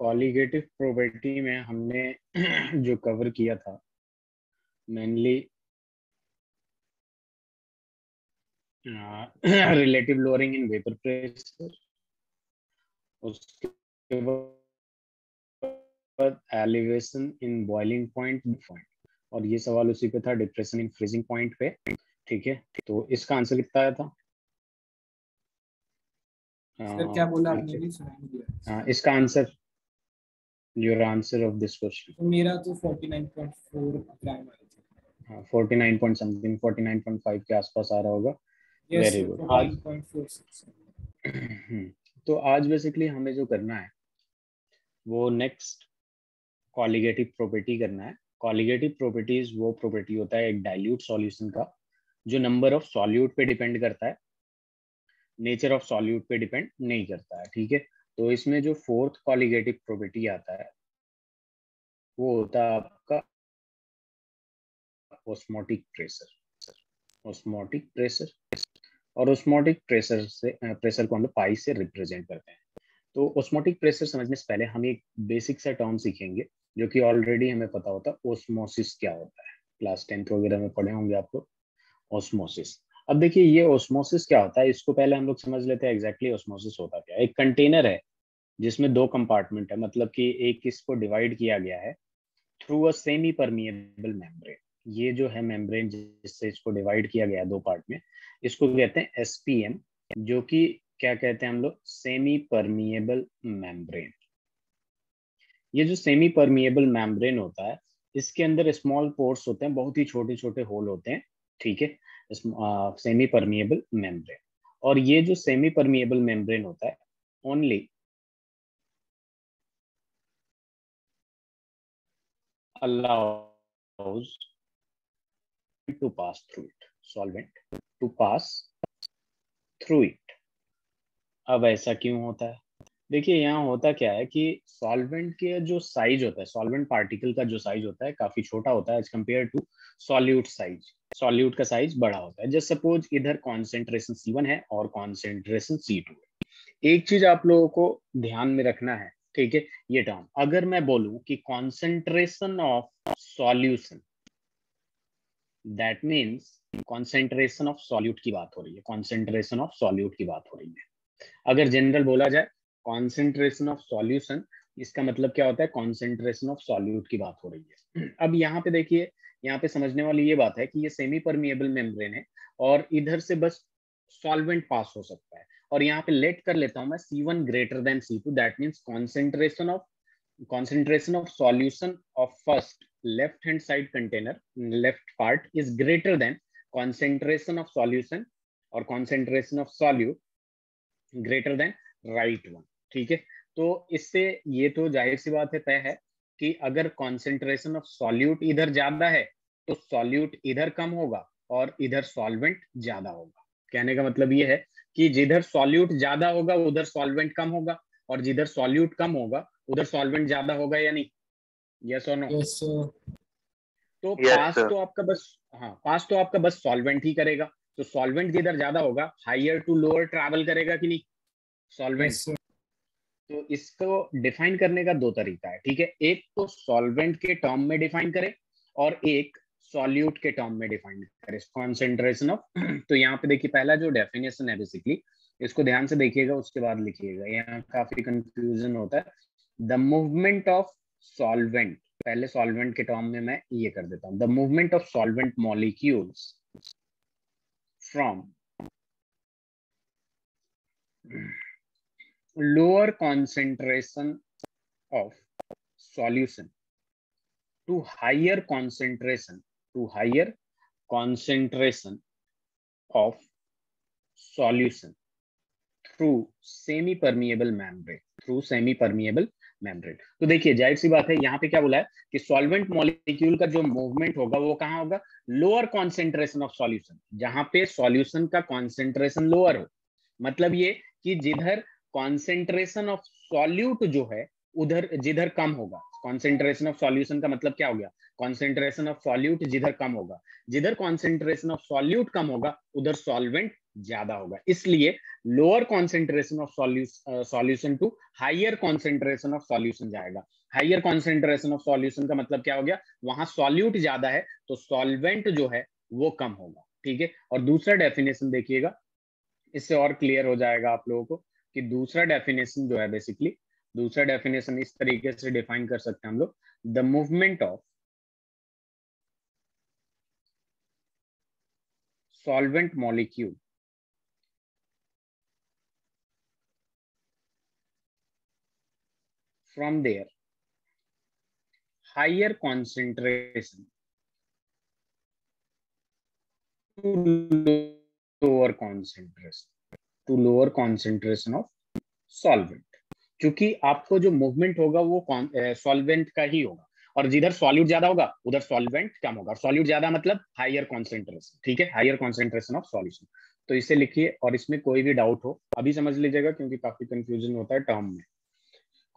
Colligative property में हमने जो कवर किया था mainly relative lowering in vapour pressure उसके बाद elevation in boiling point point और ये सवाल उसी पे था डिप्रेशन इन फ्रीजिंग पॉइंट पे। ठीक है? तो इसका आंसर कितना आया था? सर क्या बोला आपने? दिया हाँ इसका answer your answer of this question तो मेरा तो 49.4 ग्राम हाँ। 49 पॉइंट समथिंग 49.5 के आसपास आ रहा होगा। Very good. आज- 49.46 तो आज बेसिकली हमें जो करना है वो नेक्स्ट कॉलिगेटिव प्रॉपर्टी करना है। कॉलिगेटिव प्रॉपर्टीज़ वो प्रॉपर्टी होता है एक डाइल्यूट सॉल्यूशन का जो नंबर ऑफ़ सॉल्यूट पे डिपेंड करता है। नेचर ऑफ़ सॉल्यूट पे डिपेंड नहीं करता है ठीक है? तो इसमें जो फोर्थ कॉलिगेटिव प्रॉपर्टी आता है, वो होता है आपका ऑस्मोटिक प्रेशर ऑस्मोटिक प्रेशर और ऑस्मोटिक प्रेशर से प्रेशर को हम लोग पाई से रिप्रेजेंट करते हैं। तो ऑस्मोटिक प्रेशर समझने से पहले हम एक बेसिक सा टर्म सीखेंगे, जो कि ऑलरेडी हमें पता होता है ओस्मोसिस क्या होता है। क्लास टेंथ वगैरह में पढ़े होंगे आप लोग। ऑस्मोसिस अब देखिए ये ऑस्मोसिस क्या होता है, इसको पहले हम लोग समझ लेते हैं एग्जैक्टली exactly ऑस्मोसिस होता क्या एक कंटेनर है जिसमें दो कंपार्टमेंट है मतलब कि एक इसको डिवाइड किया गया है through a semi permeable membrane ये जो है मेम्ब्रेन जिससे इसको डिवाइड किया गया है दो पार्ट में, इसको कहते हैं एसपीएम जो कि क्या कहते हैं हम लोग? सेमी परमिएबल मेम्ब्रेन ये जो सेमी परमिएबल मेम्ब्रेन होता है, इसके अंदर स्मॉल पोर्स होते हैं, बहुत ही छोटे छोटे होल होते हैं, ठीक है? सेमी परमिएबल मेम्ब्रेन और ये जो सेमी परमिएबल मेम्ब्रेन होता है only allows to pass through it, solvent, to pass through it. अब ऐसा क्यों होता है? देखिए, यहाँ होता क्या है कि सॉल्वेंट के जो साइज़ होता है सॉल्वेंट पार्टिकल का जो साइज़ होता है, काफ़ी छोटा होता है as compare to solute size solute का साइज़ बड़ा होता है। जस्ट सपोज़ इधर कॉन्सेंट्रेशन C1 है और कॉन्सेंट्रेशन C2 है। एक चीज़ आप लोगों को ध्यान में रखना है। ठीक है, ये टर्म अगर मैं बोलूँ कि concentration of solution that means concentration of solute की बात हो रही है कॉन्सेंट्रेशन ऑफ़ सॉल्यूट की बात हो रही है. अगर जनरल बोला जाए कॉन्सेंट्रेशन ऑफ़ सॉल्यूशन इसका मतलब क्या होता है? कॉन्सेंट्रेशन ऑफ़ सॉल्यूट की बात हो रही है. अब यहाँ पे देखिए, यहाँ पे समझने वाली ये बात है कि ये सेमी परमिएबल मेम्ब्रेन है और इधर से बस सॉल्वेंट पास हो सकता है. और यहाँ पे लेट कर लेता हूँ मैं C1 greater than C2 that means concentration of concentration of solution of first left hand side container left part is greater than concentration of solution और concentration of solute greater than right one ठीक है? तो इससे ये तो ज़ाहिर सी बात है, तय है कि अगर कॉन्सेंट्रेशन ऑफ़ सॉल्यूट इधर ज़्यादा है तो सॉल्यूट इधर कम होगा और इधर सॉल्वेंट ज़्यादा होगा। कहने का मतलब ये है कि जिधर सॉल्यूट ज़्यादा होगा उधर सॉल्वेंट कम होगा। और जिधर सॉल्यूट कम होगा उधर सॉल्वेंट ज़्यादा होगा या नहीं? यस और नो यस तो पास तो आपका बस हाँ पास तो आपका बस सॉल्वेंट ही करेगा। तो सॉल्वेंट जिधर ज़्यादा होगा हायर टू लोअर ट्रैवल करेगा कि नहीं? सॉल्वेंट तो इसको डिफाइन करने का दो तरीका है ठीक है? एक तो सॉल्वेंट के टर्म में डिफाइन करें और एक सॉल्यूट के टर्म में डिफाइन करें कॉन्सेंट्रेशन ऑफ़ तो यहाँ पे देखिए पहला जो डेफिनेशन है बेसिकली इसको ध्यान से देखिएगा, उसके बाद लिखिएगा। यहाँ काफ़ी कंफ्यूजन होता है। द मूवमेंट ऑफ़ सॉल्वेंट पहले सॉल्वेंट के टर्म में मैं ये कर देता हूँ। The movement of solvent molecules from lower concentration of solution to higher concentration to higher concentration of solution through semi permeable membrane, through semi permeable membrane. तो देखिए, ज़ाहिर सी बात है, यहाँ पे क्या बोला है कि सॉल्वेंट मॉलिक्यूल का जो मूवमेंट होगा, वो कहाँ होगा? लोअर कॉन्सेंट्रेशन ऑफ़ सॉल्यूशन जहाँ पे सॉल्यूशन का कॉन्सेंट्रेशन लोअर हो। मतलब ये कि जिधर कॉन्सेंट्रेशन ऑफ़ सॉल्यूट जो है, उधर, जिधर कम होगा। कॉन्सेंट्रेशन ऑफ़ सॉल्यूशन का मतलब क्या हो गया? कॉन्सेंट्रेशन ऑफ़ सॉल्यूट जिधर कम होगा। जिधर कॉन्सेंट्रेशन ऑफ़ सॉल्यूट कम होगा, उधर सॉल्वेंट ज़्यादा होगा। इसलिए lower concentration of solution to higher concentration of solution जाएगा। हाइयर कॉन्सेंट्रेशन ऑफ़ सॉल्यूशन का मतलब क्या हो गया? वहाँ सॉल्यूट ज़्यादा है तो सॉल्वेंट जो है, वो कम होगा। ठीक है? और दूसरा डेफिनेशन देखिएगा। इससे और क्लियर हो जाएगा आप लोगों को कि दूसरा डेफिनेशन जो है बेसिकली दूसरा डेफिनेशन इस तरीके से डिफाइन कर सकते हैं हम लोग। The movement of solvent molecule from their higher concentration to lower concentration to lower concentration of solvent क्योंकि आपको जो मूवमेंट होगा वो सॉल्वेंट का ही होगा। और जिधर सॉल्यूट ज़्यादा होगा, उधर सॉल्वेंट कम होगा। सॉल्यूट ज़्यादा मतलब हायर कॉन्सेंट्रेशन ठीक है? हायर कॉन्सेंट्रेशन ऑफ़ सॉल्यूशन तो इसे लिखिए और इसमें कोई भी डाउट हो, अभी समझ लीजिएगा क्योंकि काफ़ी कंफ्यूजन होता है टर्म में।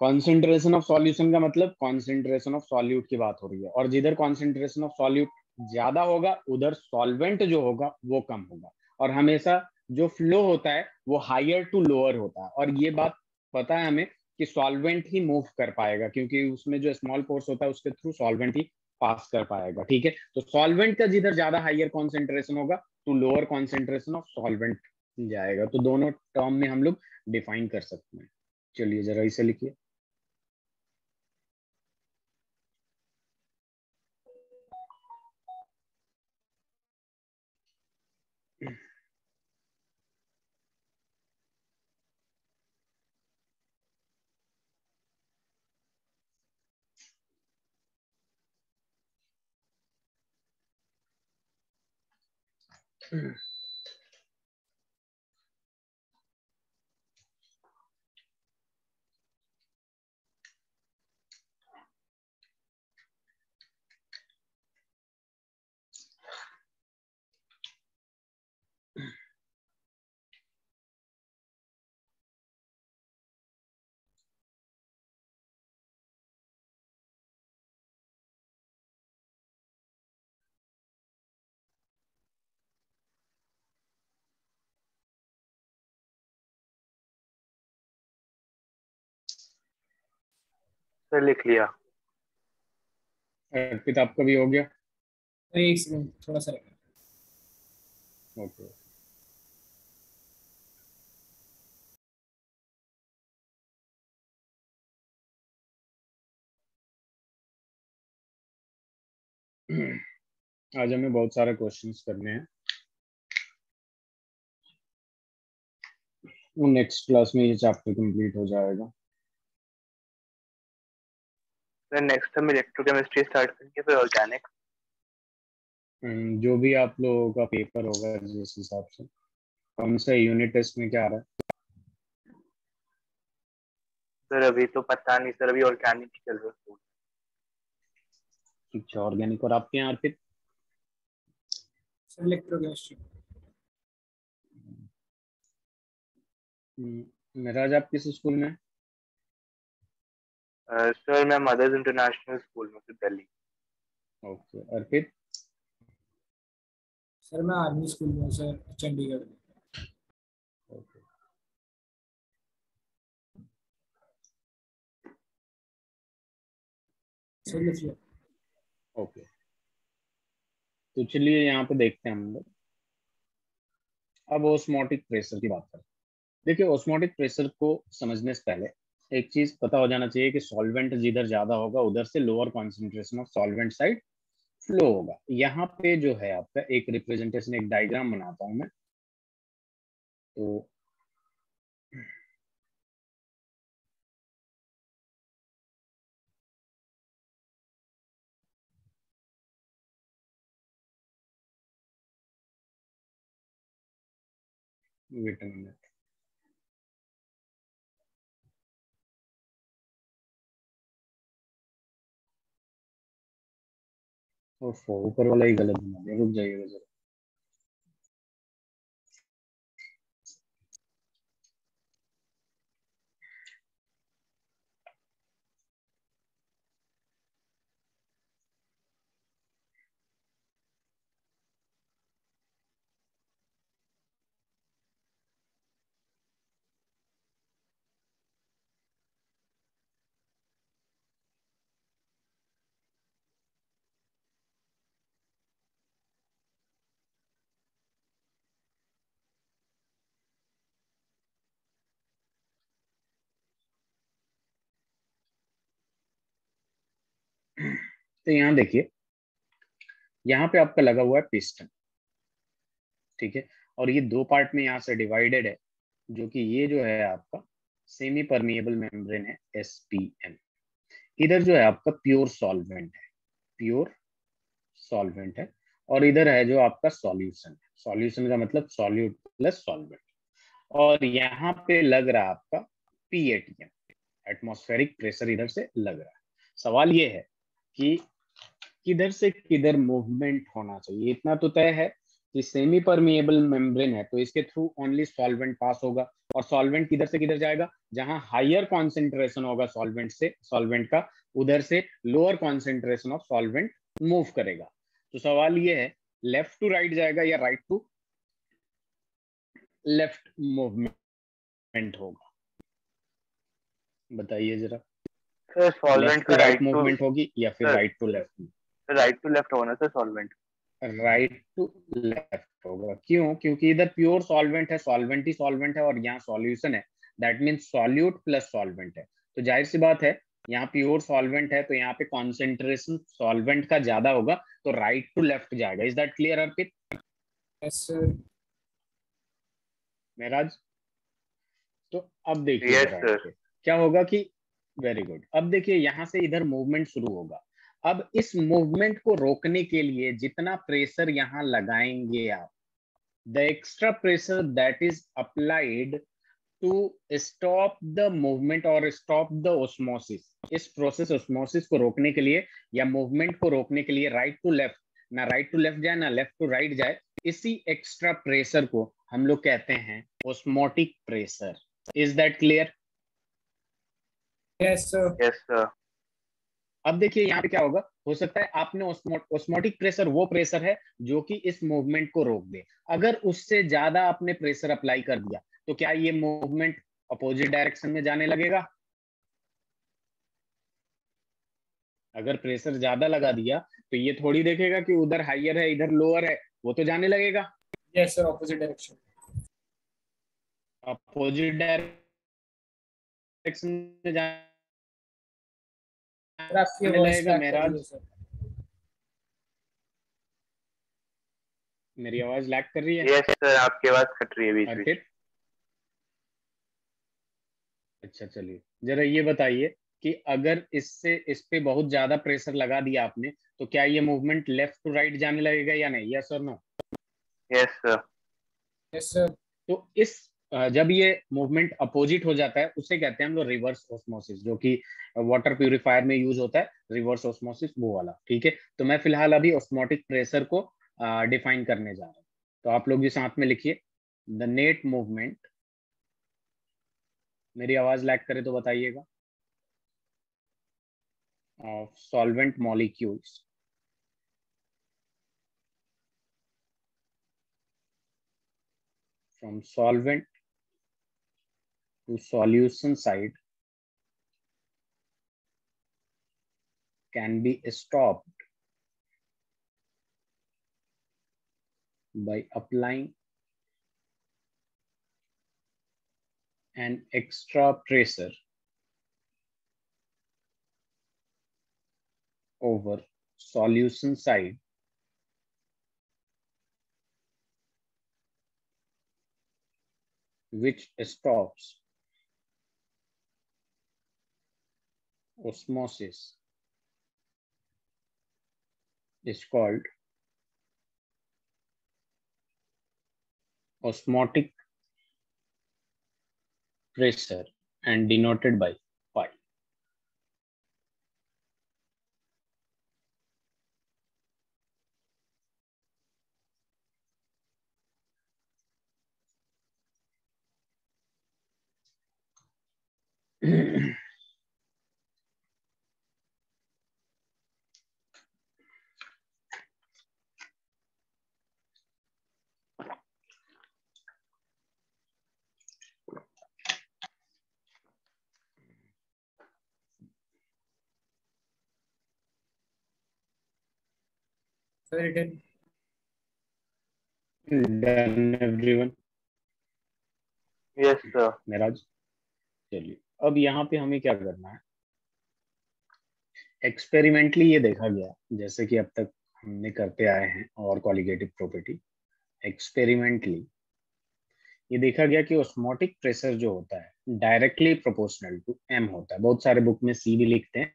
कॉन्सेंट्रेशन ऑफ़ सॉल्यूशन का मतलब कॉन्सेंट्रेशन ऑफ़ सॉल्यूट की बात हो रही है। और जिधर कॉन्सेंट्रेशन ऑफ़ सॉल्यूट ज़्यादा होगा, उधर सॉल्वेंट जो होगा, वो कम होगा। और हमेशा जो फ्लो होता है, वो हायर टू लोअर होता है। और ये बात पता है हमें कि सॉल्वेंट ही मूव कर पाएगा, क्योंकि उसमें जो स्मॉल पोर्स होता है उसके थ्रू सॉल्वेंट ही पास कर पाएगा, ठीक है? तो सॉल्वेंट का जिधर ज़्यादा हाइयर कॉन्सेंट्रेशन होगा तो लोअर कॉन्सेंट्रेशन ऑफ़ सॉल्वेंट जाएगा। तो दोनों टर्म में हम लोग डिफाइन कर सकते हैं। चलिए जरा इसे लिखिए। Hmm. सर लिख लिया। अर्पित आपका भी हो गया। एक सेकंड थोड़ा सा ओके आज हमें बहुत सारे क्वेश्चंस करने हैं। नेक्स्ट क्लास में ये चैप्टर कंप्लीट हो जाएगा। फिर नेक्स्ट हम इलेक्ट्रोकेमिस्ट्री स्टार्ट करेंगे फिर ऑर्गेनिक हम्म, जो भी आप लोगों का पेपर होगा जिस हिसाब से। कौन सा यूनिट टेस्ट में क्या आ रहा है? सर अभी तो पता नहीं सर अभी ऑर्गेनिक चल रहा है अच्छा ऑर्गेनिक और आपके यहाँ अर्पित? इलेक्ट्रोकेमिस्ट्री मेराज आप किस स्कूल में सर मैं मदर्स इंटरनेशनल स्कूल में से दिल्ली ओके अर्पित सर मैं आर्मी स्कूल में सर चंडीगढ़ में। ओके तो चलिए यहाँ पे देखते हैं हम लोग। अब ओस्मोटिक प्रेशर की बात करते हैं। देखिए ओस्मोटिक प्रेशर को समझने से पहले एक चीज़ पता हो जाना चाहिए कि सॉल्वेंट जिधर ज़्यादा होगा, उधर से lower concentration of solvent side flow होगा। यहाँ पे जो है आपका एक रिप्रेजेंटेशन एक डायग्राम बनाता हूँ मैं। तो वेट मिनट ऊपर वाला ही गलत बना दिया रुक जाइएगा जरा तो यहाँ देखिए, यहाँ पे आपका लगा हुआ है पिस्टन ठीक है? और ये दो पार्ट में यहाँ से डिवाइडेड है, जो कि ये जो है आपका सेमी परमिएबल मेम्ब्रेन है एस इधर जो है आपका प्योर सॉल्वेंट है प्योर सॉल्वेंट है, और इधर है जो आपका सॉल्यूशन है। सॉल्यूशन का मतलब सॉल्यूट प्लस सॉल्वेंट और यहाँ पे लग रहा आपका पीएटीएम एटमॉस्फेरिक प्रेशर इधर से लग रहा है। सवाल ये है कि किधर से किधर मूवमेंट होना चाहिए इतना तो तय है कि सेमी परमिएबल मेम्ब्रेन है तो इसके थ्रू ओनली सॉल्वेंट पास होगा और सॉल्वेंट किधर से किधर जाएगा? जहाँ हायर कॉन्सेंट्रेशन होगा सॉल्वेंट से सॉल्वेंट का उधर से lower concentration of solvent move करेगा। तो सवाल ये है लेफ़्ट टू राइट जाएगा या राइट टू लेफ़्ट मूवमेंट होगा? बताइए जरा। सॉल्वेंट का राइट मूवमेंट होगी या फिर right to left right to left होना sir solvent right to left होगा क्यों? क्योंकि इधर प्योर सॉल्वेंट है सॉल्वेंट ही सॉल्वेंट है और यहाँ सॉल्यूशन है। That means solute plus solvent है। तो ज़ाहिर सी बात है यहाँ प्योर सॉल्वेंट है तो यहाँ पे कॉन्सेंट्रेशन सॉल्वेंट का ज़्यादा होगा तो राइट टू लेफ़्ट जाएगा। Is that clear Arpit yes sir Mehraj तो अब देखिए Yes, क्या होगा कि वेरी गुड अब देखिए यहाँ से इधर मूवमेंट शुरू होगा। अब इस मूवमेंट को रोकने के लिए जितना प्रेशर यहाँ लगाएँगे आप the extra pressure that is applied to stop the movement और स्टॉप द ओस्मोसिस इस प्रोसेस ओस्मोसिस को रोकने के लिए या मूवमेंट को रोकने के लिए राइट टू लेफ़्ट ना राइट टू लेफ़्ट जाए ना लेफ़्ट टू राइट जाए इसी एक्स्ट्रा प्रेशर को हम लोग कहते हैं osmotic pressure is that clear yes sir yes sir अब देखिए यहाँ पे क्या होगा? हो सकता है आपने ओस्मोटिक प्रेशर वो प्रेशर है जो कि इस मूवमेंट को रोक दे। अगर उससे ज़्यादा आपने प्रेशर अप्लाई कर दिया तो क्या ये मूवमेंट अपोजिट डायरेक्शन में जाने लगेगा? अगर प्रेशर ज़्यादा लगा दिया तो ये थोड़ी देखेगा कि उधर हाइयर है इधर लोअर है वो तो जाने लगेगा। Yes sir opposite direction opposite direction में जाने मेरा है, आवाज़ लैग कर रही है? यस सर आपकी आवाज़ कट रही है बीच और बीच। अच्छा चलिए। जरा ये बताइए कि अगर इससे इस पे बहुत ज़्यादा प्रेशर लगा दिया आपने तो क्या ये मूवमेंट लेफ़्ट टू राइट जाने लगेगा या नहीं? यस और no yes sir yes sir तो इस जब ये मूवमेंट अपोजिट हो जाता है, उसे कहते हैं हम लोग रिवर्स ऑस्मोसिस जो कि वाटर प्यूरिफायर में यूज़ होता है रिवर्स ऑस्मोसिस वो वाला, ठीक है? तो मैं फ़िलहाल अभी ऑस्मोटिक प्रेशर को डिफाइन करने जा रहा हूँ। तो आप लोग भी साथ में लिखिए द नेट मूवमेंट मेरी आवाज़ लैग करे तो बताइएगा। Of solvent molecules from solvent to solution side can be stopped by applying an extra pressure over solution side which stops osmosis is called osmotic pressure and denoted by pi. Done everyone. Yes sir Meraj चलिए। अब यहाँ पे हमें क्या करना है? Experimentally ये देखा गया जैसे कि अब तक हमने करते आए हैं और कॉलिगेटिव प्रॉपर्टी एक्सपेरिमेंटली ये देखा गया कि ऑस्मोटिक प्रेशर जो होता है डायरेक्टली प्रोपोर्शनल टू एम होता है। बहुत सारे बुक में सी भी लिखते हैं।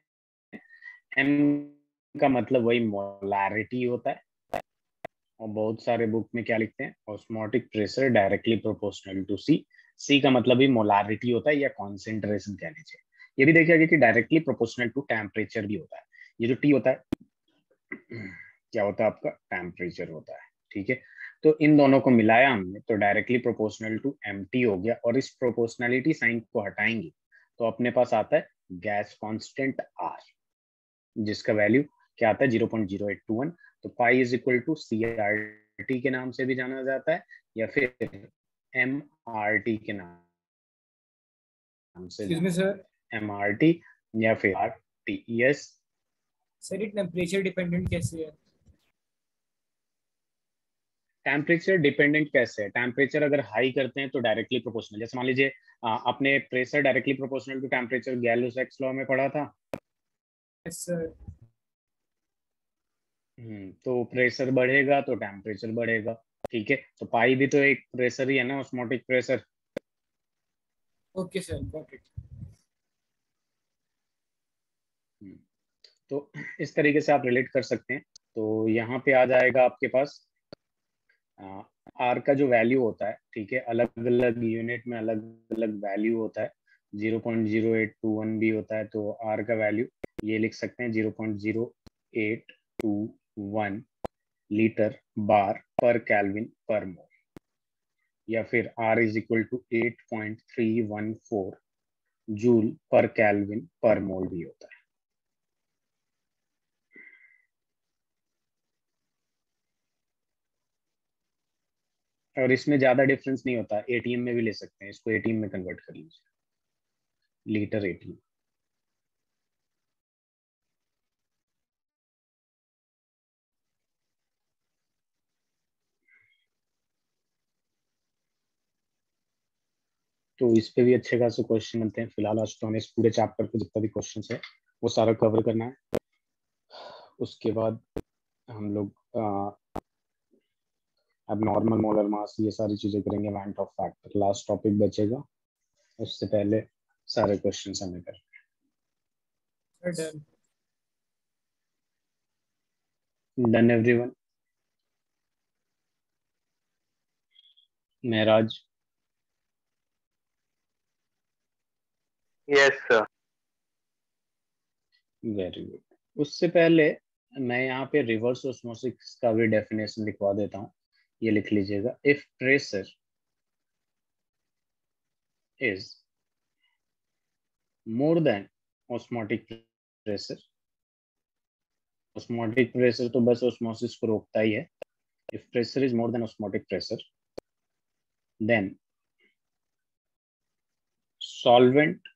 एम का मतलब वही मोलारिटी होता है। और बहुत सारे बुक में क्या लिखते हैं? Osmotic pressure directly proportional to C C का मतलब भी मोलारिटी होता है या कॉन्सेंट्रेशन कह लीजिए। ये भी देखा गया कि डायरेक्टली प्रोपोर्शनल टू टेम्परेचर भी होता है। ये जो टी होता है, क्या होता है आपका? टेम्परेचर होता है, ठीक है? तो इन दोनों को मिलाया हमने तो डायरेक्टली प्रोपोर्शनल टू एमटी हो गया। और इस प्रोपोर्शनलिटी साइन को हटाएँगे तो अपने पास आता है गैस कॉन्स्टेंट आर जिसका वैल्यू क्या आता है? Zero point zero eight two one तो pi is equal to C R T के नाम से भी जाना जाता है या फिर एम आर टी के नाम से एम आर टी या फिर आर टी यस सर ये टेम्परेचर डिपेंडेंट कैसे है? टेम्परेचर डिपेंडेंट कैसे है? टेम्परेचर अगर हाई करते हैं तो डायरेक्टली प्रोपोर्शनल जैसे मान लीजिए आपने pressure directly proportional to temperature Gay Lussac's law में पढ़ा था। Yes. हम्म तो प्रेशर बढ़ेगा तो टेम्परेचर बढ़ेगा ठीक है? तो पाई भी तो एक प्रेशर ही है ना osmotic pressure okay sir got it तो इस तरीके से आप रिलेट कर सकते हैं। तो यहाँ पे आ जाएगा आपके पास आर का जो वैल्यू होता है ठीक है? अलग अलग यूनिट में अलग अलग वैल्यू होता है। Zero point zero eight two one भी होता है तो आर का वैल्यू ये लिख सकते हैं zero point zero eight two one litre bar per kelvin per mole या फिर R is equal to eight point three one four joule per kelvin per mole भी होता है। और इसमें ज़्यादा डिफरेंस नहीं होता एटीएम में भी ले सकते हैं, इसको एटीएम में कन्वर्ट कर लीजिए। लीटर एटीएम तो इस पे भी अच्छे खासे क्वेश्चन बनते हैं। फ़िलहाल आज तो हमें इस पूरे चैप्टर पे जितना भी क्वेश्चन है वो सारा कवर करना है। उसके बाद हम लोग अब नॉर्मल मोलर मास ये सारी चीज़ें करेंगे van't Hoff factor last topic बचेगा। उससे पहले सारे क्वेश्चन हमें कर done everyone Mehraj yes sir very good उससे पहले मैं यहाँ पे रिवर्स ऑस्मोसिस का भी डेफिनेशन लिखवा देता हूँ। ये लिख लीजिएगा। If pressure is more than osmotic pressure osmotic pressure तो बस ऑस्मोसिस को रोकता ही है। If pressure is more than osmotic pressure then solvent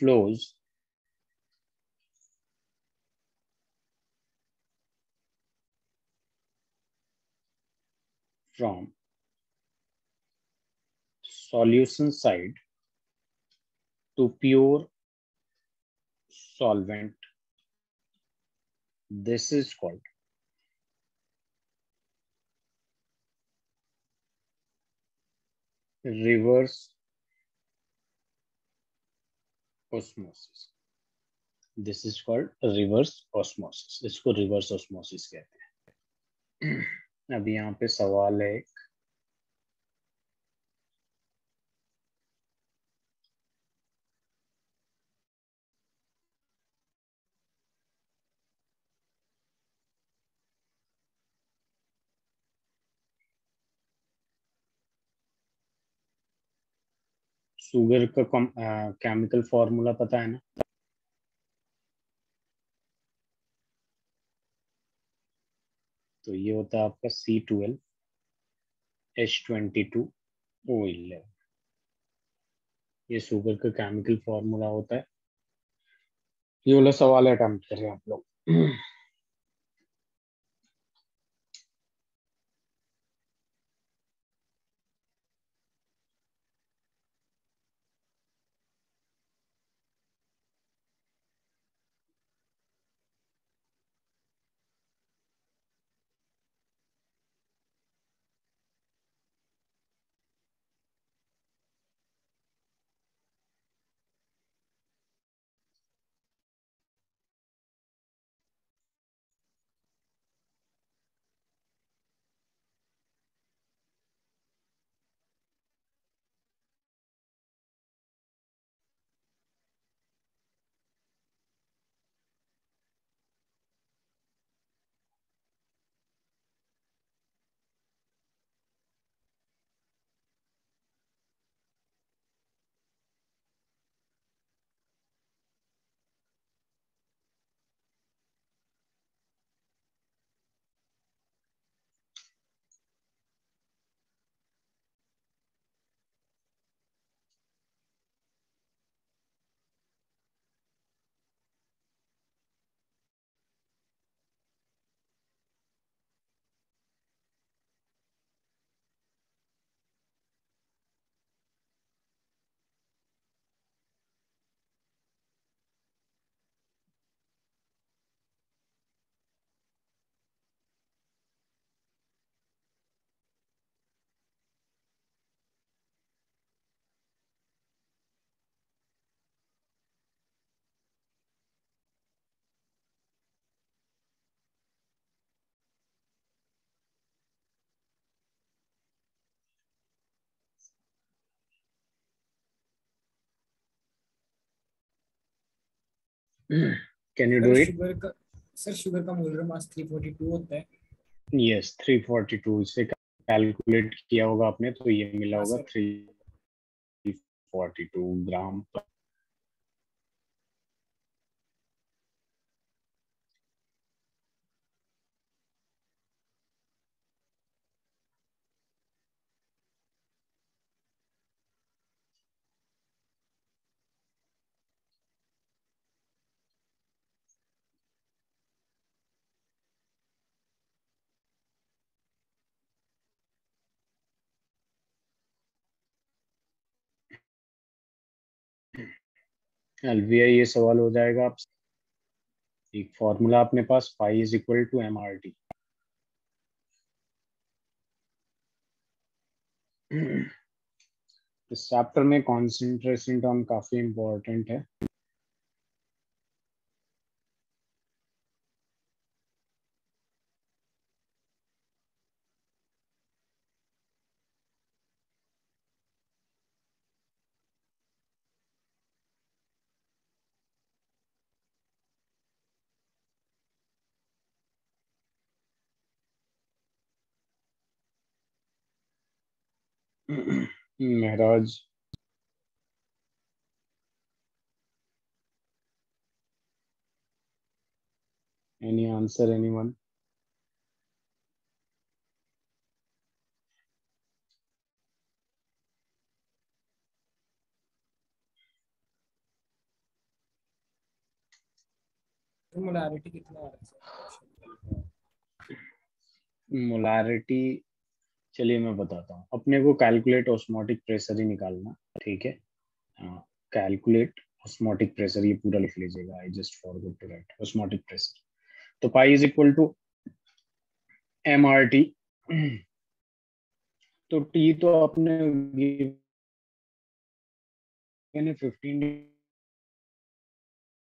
flows from solution side to pure solvent. This is called reverse osmosis this is called reverse osmosis इसको reverse osmosis कहते हैं। अब यहाँ पे सवाल है एक शुगर का केमिकल फॉर्मूला पता है ना? तो ये होता है आपका C twelve H twenty two O eleven ये शुगर का केमिकल फॉर्मूला होता है। ये वाला सवाल अटेम्प्ट करें आप लोग। Can you do it sir sugar का मोलर मास 342 होता है। यस 342 इसे कैलकुलेट किया होगा आपने तो ये मिला होगा होगा सर। 342 ग्राम पर एलवीआई ये सवाल हो जाएगा आपसे। एक फॉर्मूला अपने पास five is equal to M R T इस चैप्टर में कॉन्सेंट्रेशन टर्म काफ़ी इंपॉर्टेंट है। Mehraj any answer anyone? तो मोलारिटी कितना आ रहा है? सर मोलारिटी चलिए मैं बताता हूँ। अपने को कैलकुलेट ऑस्मोटिक प्रेशर ही निकालना, ठीक है? कैलकुलेट ऑस्मोटिक प्रेशर ये पूरा लिख लीजिएगा I just forgot to write osmotic pressure तो pi is equal to M R T तो टी तो अपने फिफ्टीन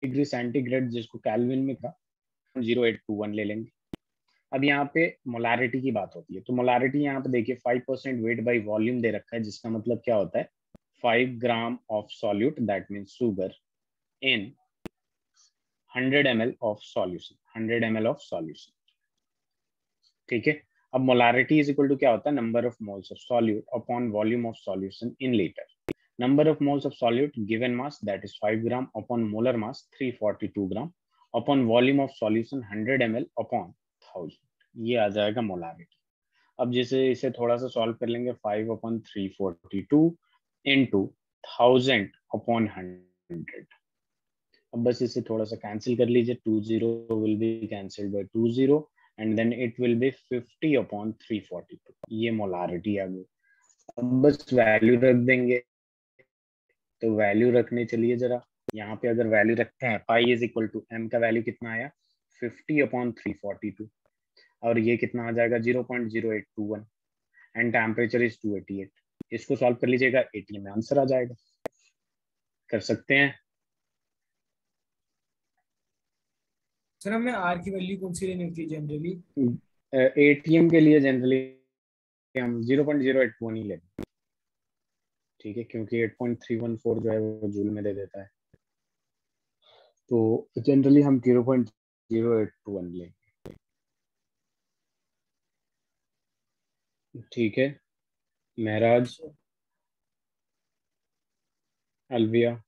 डिग्री सेंटीग्रेड जिसको कैलविन में था ज़ीरो एट टू वन ले लेंगे। अब यहाँ पे मोलारिटी की बात होती है। तो मोलारिटी यहाँ पे देखिए five percent weight by volume दे रखा है, जिसका मतलब क्या होता है? Five gram of solute that mean sugar in hundred M L of solution hundred M L of solution ठीक है? अब मोलारिटी इज़ इक्वल टू क्या होता है? Number of moles of solute upon volume of solution in litre number of moles of solute given mass, that is 5 gram upon molar mass 342 gram. Upon volume of solution 100 ml upon 1000 ये आ जाएगा molarity. अब जैसे इसे थोड़ा सा solve कर लेंगे 5 अपॉन 342 इनटू 1000 अपॉन 100 अब बस इसे थोड़ा सा कैंसिल कर लीजिए। 20 will be cancelled by 20 and then it will be 50 upon 342 ये मोलारिटी आ गई। अब बस वैल्यू रख देंगे। तो वैल्यू रखने चलिए जरा। यहाँ पे अगर वैल्यू रखते हैं pi is equal to M का वैल्यू कितना आया? 50 अपॉन थ्री फोर्टी टू और ये कितना आ जाएगा? 0.0821 एंड टेम्परेचर इज़ 288 इसको सॉल्व कर लीजिएगा एटीएम में आंसर आ जाएगा। कर सकते हैं? सर हमें आर की वैल्यू कौन सी लेनी होती है जनरली एटीएम के लिए जनरली हम 0.081 ही लेते हैं ठीक है क्योंकि 8.314 जो है वो जूल में दे देता है। तो जनरली हम 0.081 लेंगे ठीक है। Mehraj. Alviya.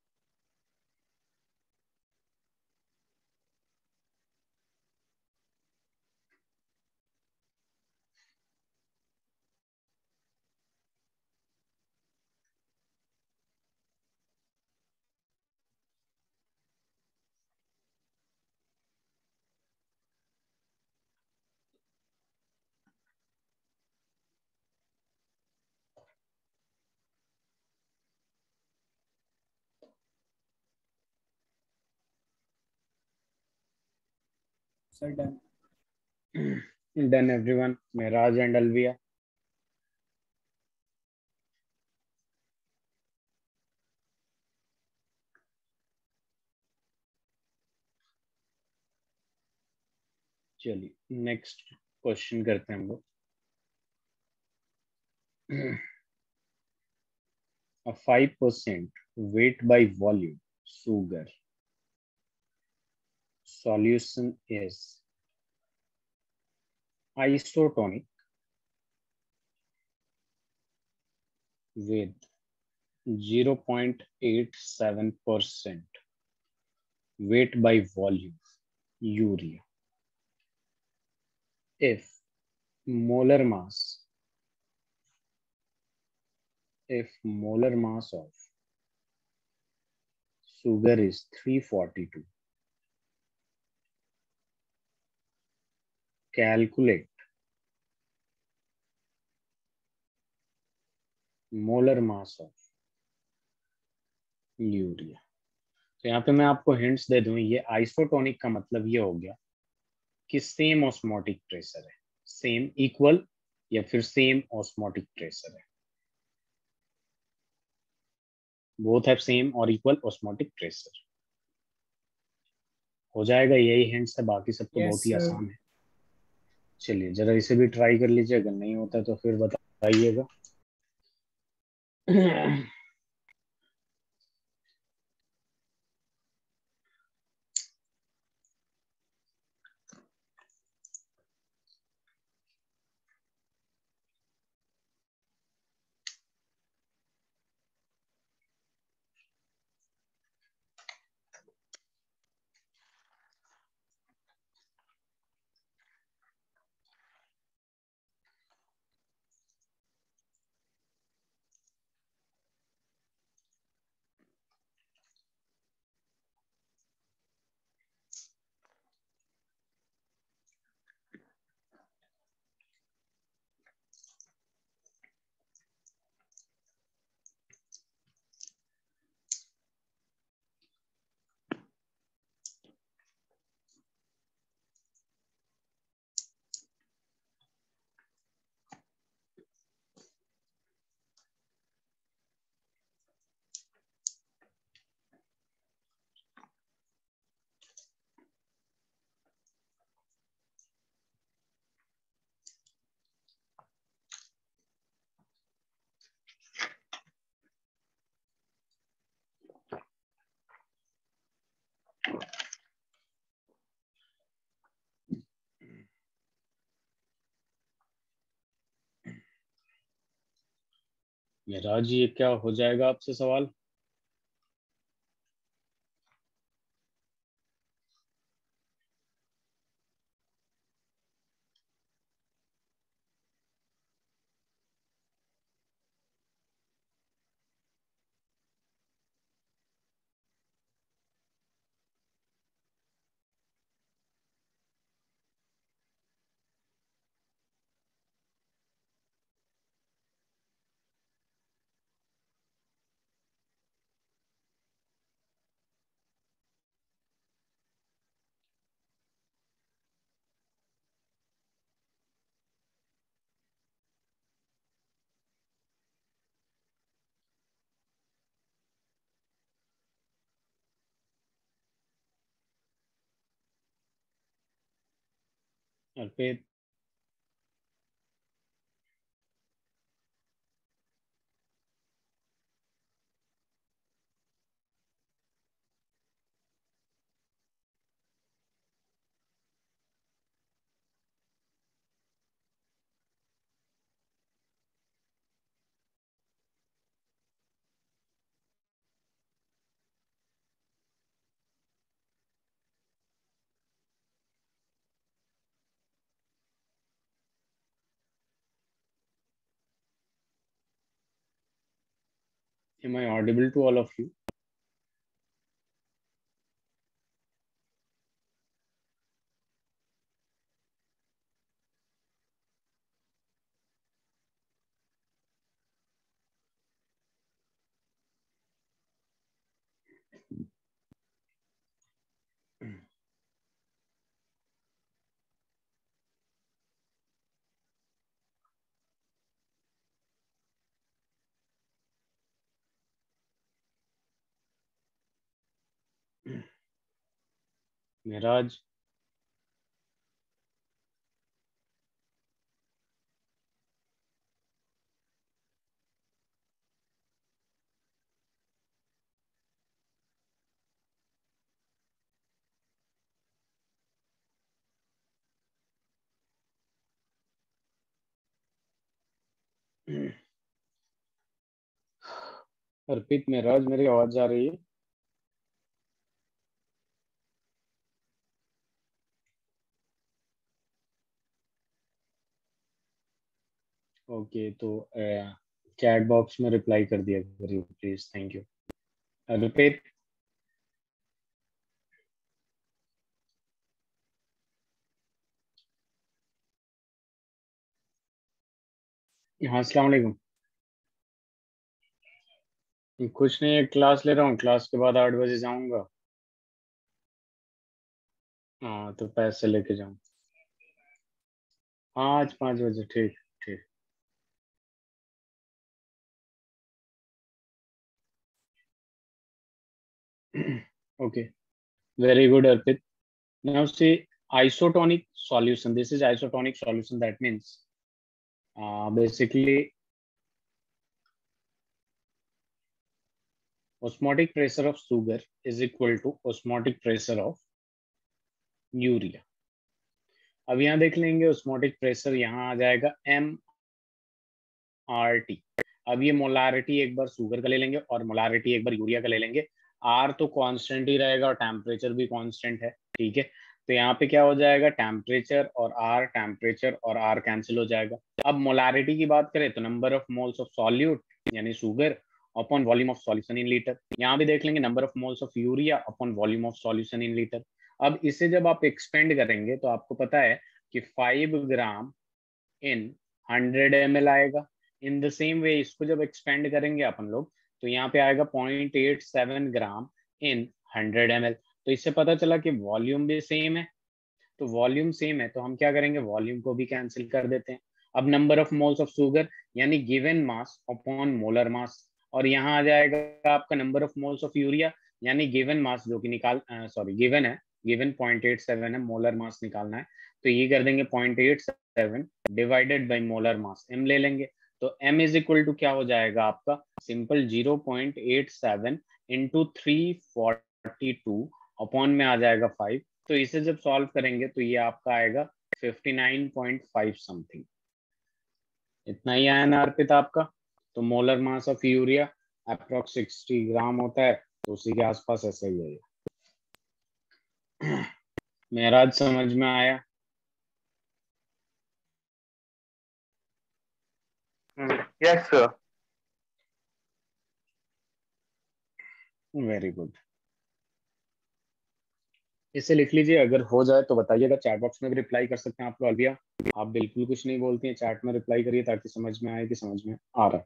Done done everyone Mehraj and Alviya चलिए नेक्स्ट क्वेश्चन करते हैं हम लोग. A 5% weight by volume, sugar. Solution is isotonic with 0.87% weight by volume urea. If molar mass if molar mass of sugar is 342 calculate molar mass of urea तो यहाँ पे मैं आपको हिंट्स दे दूँ ये आइसोटोनिक का मतलब ये हो गया कि सेम ऑस्मोटिक प्रेशर है। सेम इक्वल या फिर सेम ऑस्मोटिक प्रेशर है। बोथ हैव सेम और इक्वल ऑस्मोटिक प्रेशर हो जाएगा यही हिंट्स है बाकी सब तो Yes, बहुत ही आसान है। चलिए जरा इसे भी ट्राई कर लीजिए अगर नहीं होता तो फिर बताइएगा। मेराज ये क्या हो जाएगा आपसे सवाल? अर्पित am i audible to all of you Meraj हम्म। अर्पित मेराज मेरी आवाज़ आ रही है? ओके तो चैट बॉक्स में रिप्लाई कर दिया करिए प्लीज़ थैंक यू अर्पित हाँ अस्सलाम कुछ नहीं क्लास ले रहा हूँ क्लास के बाद आठ बजे जाऊँगा। हाँ तो पैसे लेके जाऊँ। हाँ आज पाँच बजे, ठीक। Okay very good arpit now see isotonic solution this is isotonic solution that means uh, basically osmotic pressure of sugar is equal to osmotic pressure of urea अब यहाँ देख लेंगे osmotic प्रेशर यहाँ आ जाएगा एम आर टी अब ये molarity एक बार सुगर का ले लेंगे और मोलारिटी एक बार यूरिया का ले लेंगे आर तो कांस्टेंट ही रहेगा और टेम्परेचर भी कांस्टेंट है, ठीक है? तो यहाँ पे क्या हो जाएगा? टेम्परेचर और आर टेम्परेचर और आर कैंसिल हो जाएगा। अब मोलारिटी की बात करें तो number of moles of solute यानी sugar upon volume of solution in litre यहाँ भी देख लेंगे number of moles of urea upon volume of solution in litre अब इसे जब आप एक्सपेंड करेंगे तो आपको पता है कि five gram in hundred M आएगा। इन द सेम वे इसको जब एक्सपेंड करेंगे अपन लोग तो यहाँ पे आएगा point eight seven gram in hundred M तो इससे पता चला कि वॉल्यूम भी सेम है। तो वॉल्यूम सेम है तो हम क्या करेंगे? वॉल्यूम को भी कैंसिल कर देते हैं। अब number of moles of sugar यानी given mass upon molar mass और यहाँ आ जाएगा आपका number of moles of urea यानी गिवन मास जो कि निकाल सॉरी गिवन है गिवन पॉइंट एट सेवन है मोलर मास निकालना है। तो ये कर देंगे point eight seven divided by molar mass M ले लेंगे। तो m इज़ इक्वल टू क्या हो जाएगा आपका? Simple zero point eight seven into three forty two upon में आ जाएगा फाइव तो इसे जब सॉल्व करेंगे तो ये आपका आएगा fifty nine point five something इतना ही आया ना अर्पित आपका? तो molar mass of urea approx sixty gram होता है तो उसी के आसपास ऐसा ही है मेराज समझ में आया? यस सर वेरी गुड इसे लिख लीजिए अगर हो जाए तो बताइएगा। चैट बॉक्स में भी रिप्लाई कर सकते हैं आप अलविया। आप बिल्कुल कुछ नहीं बोलती हैं। चैट में रिप्लाई करिए ताकि समझ में आए कि समझ में आ रहा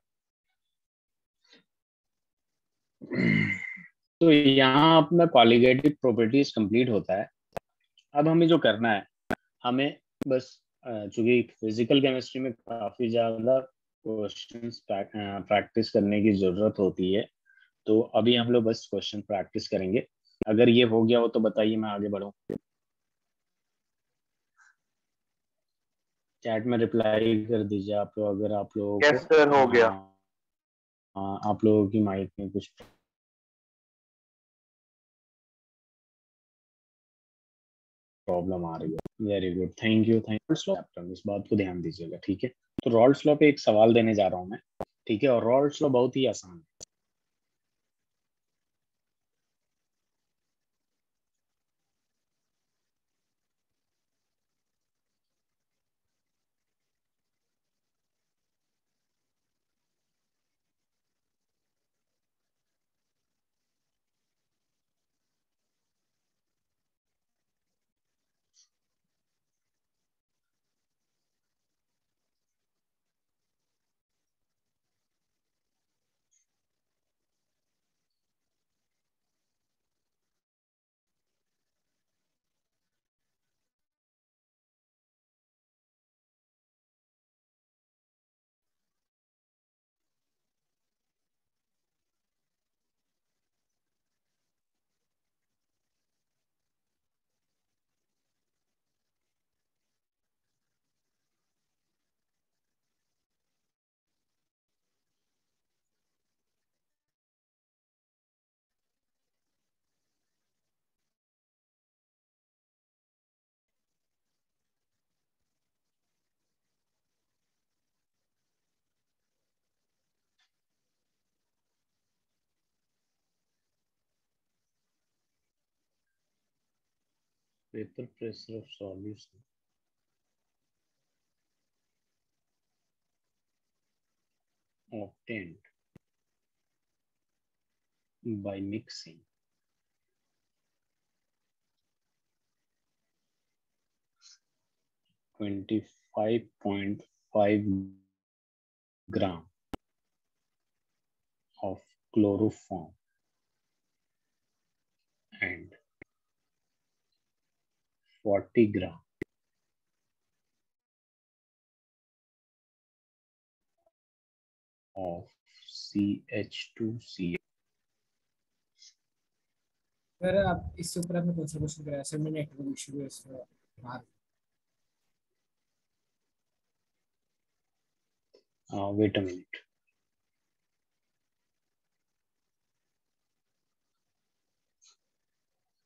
तो यहाँ अपना कॉलिगेटिव प्रॉपर्टीज़ कंप्लीट होता है। अब हमें जो करना है हमें बस चूँकि फ़िज़िकल केमिस्ट्री में काफ़ी ज़्यादा क्वेश्चंस प्रैक्टिस करने की ज़रूरत होती है तो अभी हम लोग बस क्वेश्चन प्रैक्टिस करेंगे। अगर ये हो गया हो तो बताइए मैं आगे बढ़ू। चैट में रिप्लाई कर दीजिए आप लोग अगर आप लोग सर हो गया। हाँ आप लोगों की माइक में कुछ प्रॉब्लम आ रही है। Very good thank you thank you इस बात को ध्यान दीजिएगा ठीक है? तो रॉल्स लॉ पे एक सवाल देने जा रहा हूँ मैं। ठीक है? और रॉल्स लॉ बहुत ही आसान है। Paper pressure of solution. Obtained by mixing. Twenty-five point five gram of chloroform and 40 gram of CH2CL. Sir आप इससे ऊपर आपने कौन सा क्वेश्चन कराया सर मैंने नेटवर्क इशू है इसमें बाहर Uh, wait a minute.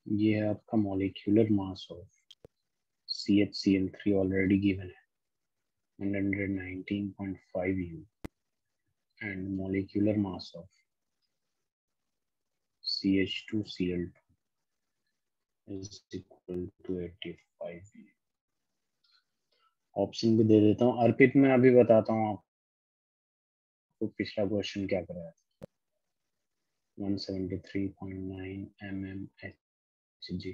ये है आपका molecular mass of C H C L है। 119.5 U and molecular mass of CH2Cl2 is equal to 85 U. Option भी दे देता हूँ। अर्पित, मैं अभी बताता हूँ आपको पिछला क्वेश्चन क्या कराया था 173.9 mmHg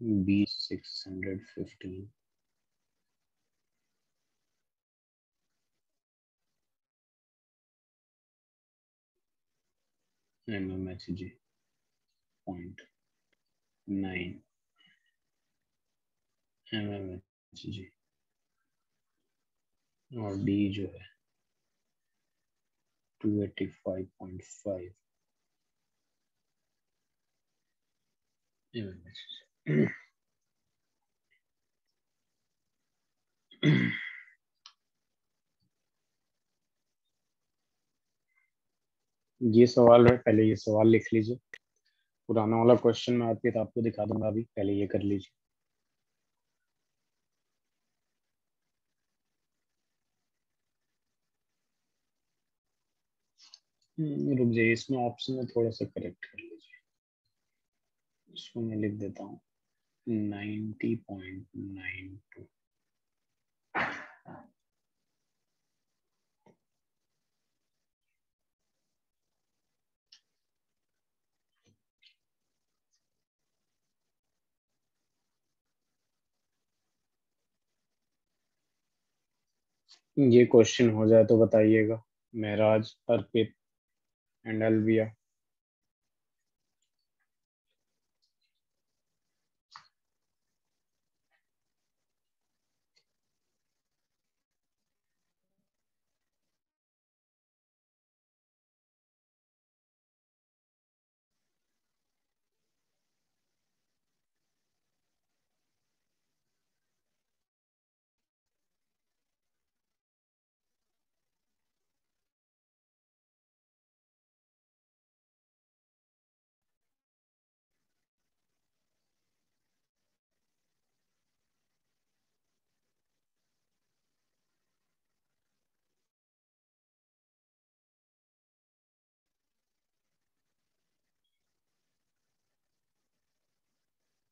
B 615 mmHg point nine mmHg और D जो है 285.5 mmHg ये सवाल है पहले ये सवाल लिख लीजिए। पुराना वाला क्वेश्चन मैं आपके आपको दिखा दूँगा अभी पहले ये कर लीजिए। हम्म, रुक जाइए इसमें ऑप्शन में थोड़ा सा करेक्ट कर लीजिए। इसको मैं लिख देता हूँ। ये क्वेश्चन हो जाए तो बताइएगा महराज Arpit and Alviya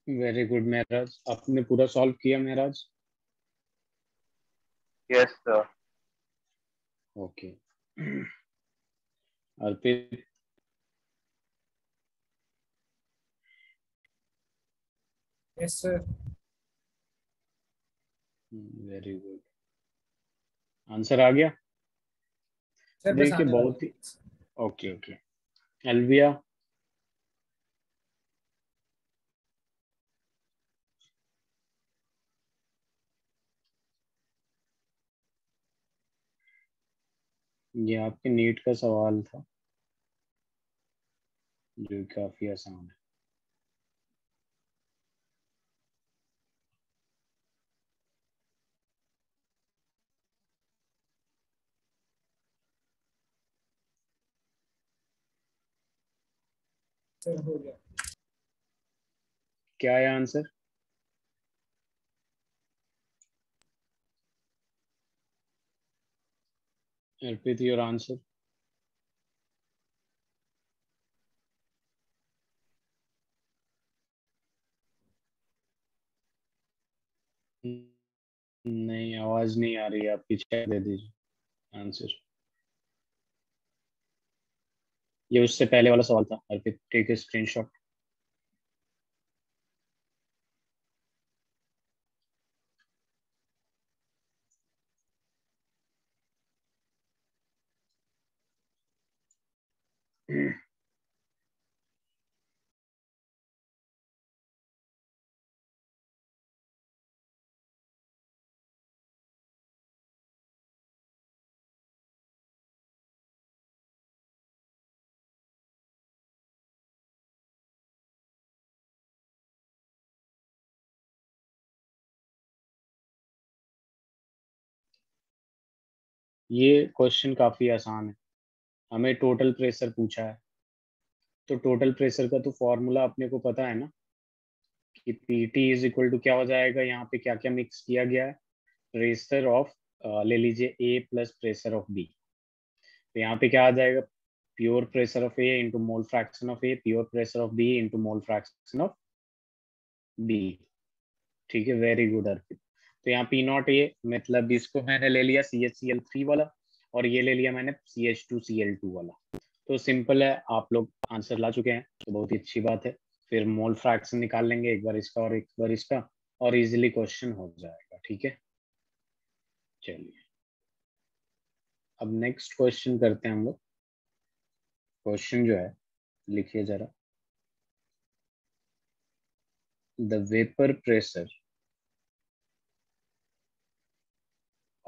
very good महराज आपने पूरा सॉल्व किया महराज yes sir. Okay Arpit? Yes sir very good answer आ गया? सर देखिए बहुत ही ओके ओके अलविया ये आपके नीट का सवाल था जो काफ़ी आसान है। हो गया। क्या है आंसर? repeat your answer. नहीं, आवाज़ नहीं आ रही आप पीछे दे दीजिए, आंसर ये उससे पहले वाला सवाल था, अर्पित टेक स्क्रीनशॉट ये क्वेश्चन काफ़ी आसान है। हमें टोटल प्रेशर पूछा है। तो टोटल प्रेशर का तो फॉर्मूला अपने को पता है ना? कि P T is equal to क्या हो जाएगा? यहाँ पे क्या क्या मिक्स किया गया है? प्रेशर ऑफ़ ले लीजिए A plus pressure of B तो यहाँ पे क्या आ जाएगा? Pure pressure of A into mole fraction of A pure pressure of B into mole fraction of B ठीक है? Very good Arpit. तो यहाँ पी नॉट ए मतलब इसको मैंने ले लिया C H C L three वाला और ये ले लिया मैंने C H two C L two वाला। तो सिंपल है, आप लोग आंसर ला चुके हैं तो बहुत ही अच्छी बात है। फिर मोल फ्रैक्शन निकाल लेंगे एक बार इसका और एक बार इसका और इजिली क्वेश्चन हो जाएगा, ठीक है? चलिए। अब नेक्स्ट क्वेश्चन करते हैं हम लोग। क्वेश्चन जो है, लिखिए जरा। The vapour pressure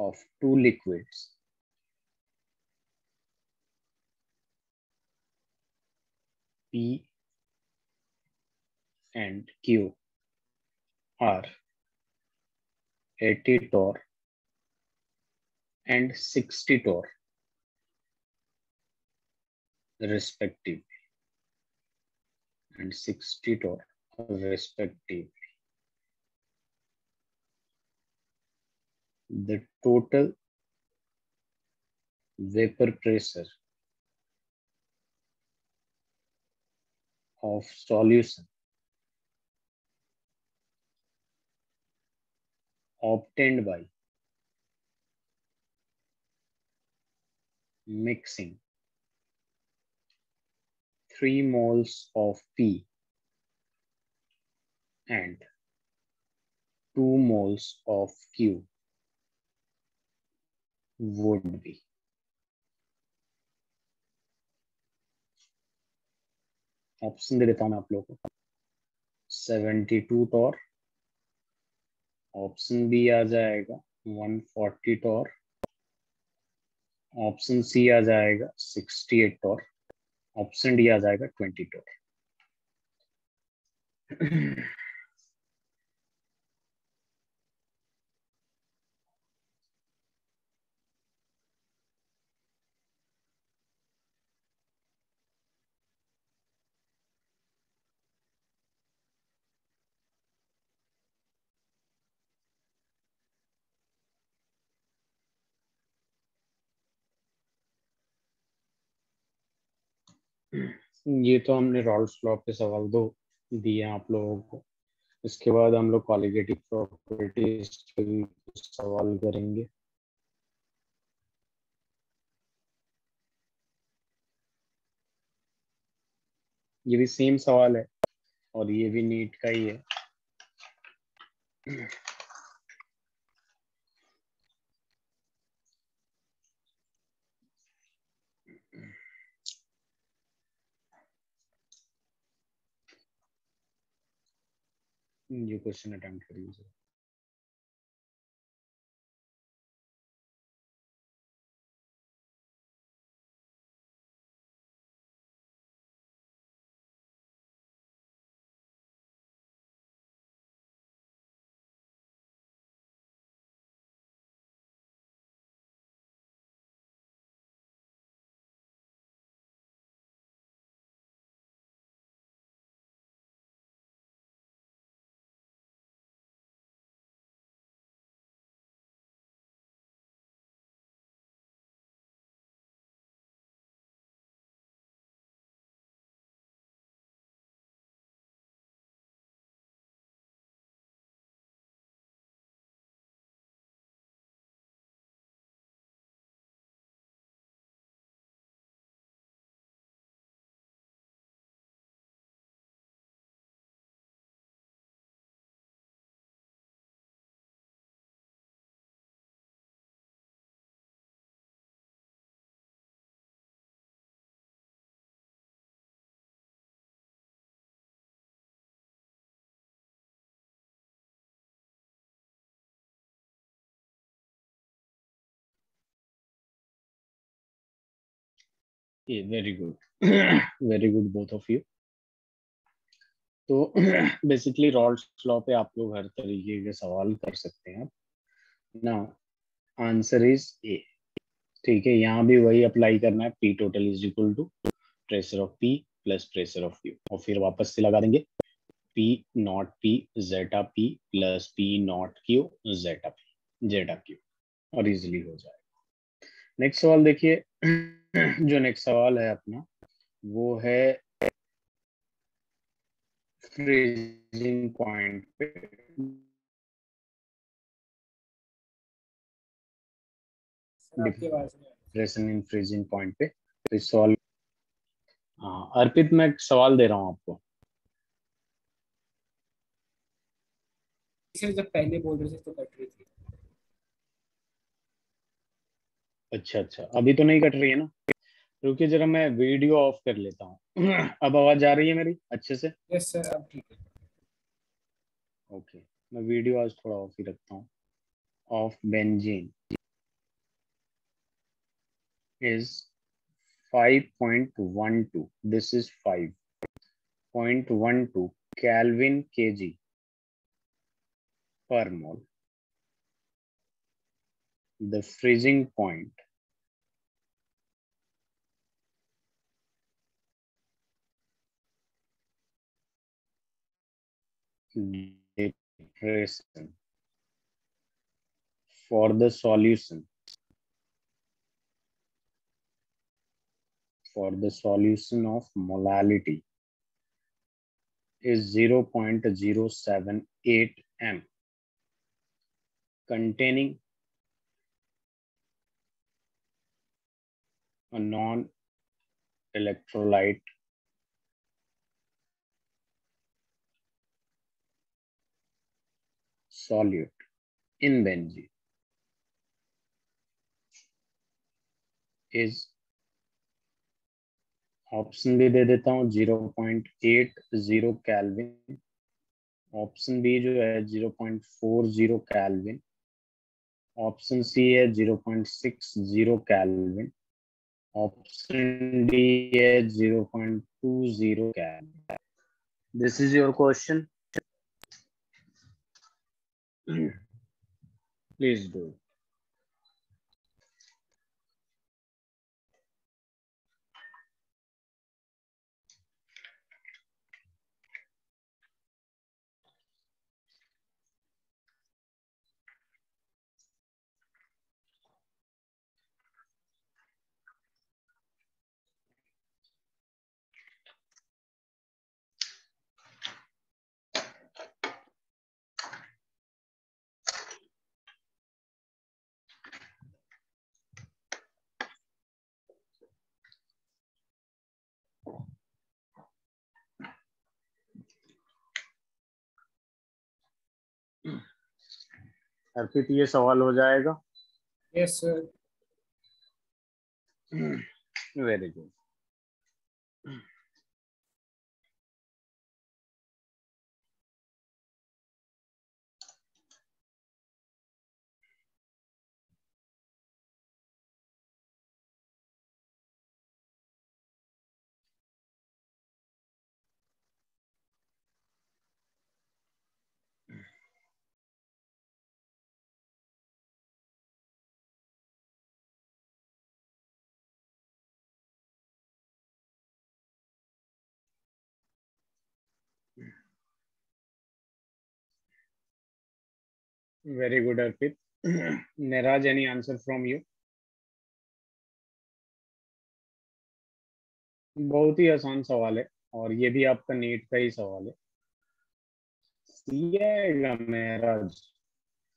of two liquids. P and Q are 80 torr and 60 torr respectively and 60 torr respectively the total vapor pressure of solution obtained by mixing 3 moles of P and 2 moles of Q would be. Option दे देता हूँ मैं आप लोगों को। Seventy two torr. Option B आ जाएगा one forty torr. Option C आ जाएगा sixty eight torr. Option D आ जाएगा twenty Tor. ये तो हमने रॉल्स लॉ के सवाल दो दिए आप लोगों को। इसके बाद हम लोग क्वालिटेटिव प्रॉपर्टीज़ भी सवाल करेंगे। ये भी सेम सवाल है और ये भी नीट का ही है। ये क्वेश्चन अटेम्प्ट करिए ये very good very good both of you तो बेसिकली रॉल्स लॉ पे आप लोग हर तरीके के सवाल कर सकते हैं। नाउ आंसर इज़ ए ठीक है, यहाँ भी वही अप्लाई करना है। P total is equal to pressure of P plus pressure of Q और फिर वापस से लगा देंगे। P nought P zeta P plus P nought Q zeta P zeta Q और इजिली हो जाएगा। नेक्स्ट सवाल देखिए। जो नेक्स्ट सवाल है अपना वो है फ्रीजिंग पॉइंट पे। डिप्रेशन इन फ्रीजिंग पॉइंट पे। तो इस सवाल हाँ अर्पित मैं सवाल दे रहा हूँ आपको। जब पहले बोल रहे थे तो कट रही थी। अच्छा अच्छा। अभी तो नहीं कट रही है ना? क्योंकि जरा मैं वीडियो ऑफ़ कर लेता हूँ। अब आवाज़ आ रही है मेरी अच्छे से? यस सर अब ठीक है। ओके मैं वीडियो आज थोड़ा ऑफ़ ही रखता हूँ। Of benzene is 5.12 this is 5.12 kelvin kg per mole the freezing point. Depression. For the solution. For the solution of molality is 0.078 m. Containing a non-electrolyte. solute in benzene is option भी दे देता हूँ zero point eight zero kelvin option B जो है zero point four zero kelvin option C है zero point six zero kelvin Option D is 0.20. This is your question. Please do. Arpit ये सवाल हो जाएगा। Yes sir very good Very good, Arpit. Niraj, any answer from you? बहुत ही आसान सवाल है और ये भी आपका नीट का ही सवाल है।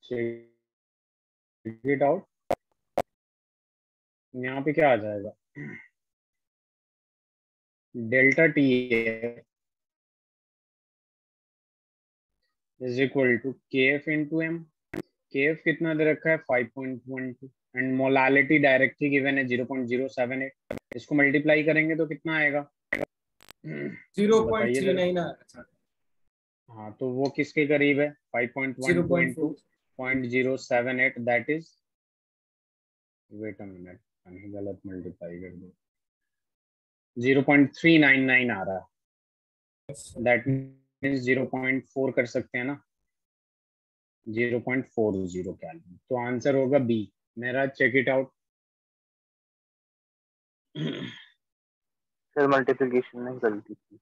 चेक आउट यहाँ पे क्या आ जाएगा? Delta T is equal to K F into M KF कितना दे रखा है? 5.12 एंड मोलालिटी डायरेक्टली गिवन है 0.078 इसको मल्टीप्लाई करेंगे तो कितना आएगा? 0.39 हाँ तो वो किसके करीब है? 5.12.078 that is wait a minute मैंने गलत मल्टीप्लाई कर दो zero point three nine nine आ रहा है। दैट पॉइंट फोर कर सकते हैं ना? Zero point four zero kelvin तो आंसर होगा बी। मेरा check it out sir multiplication में गलती थी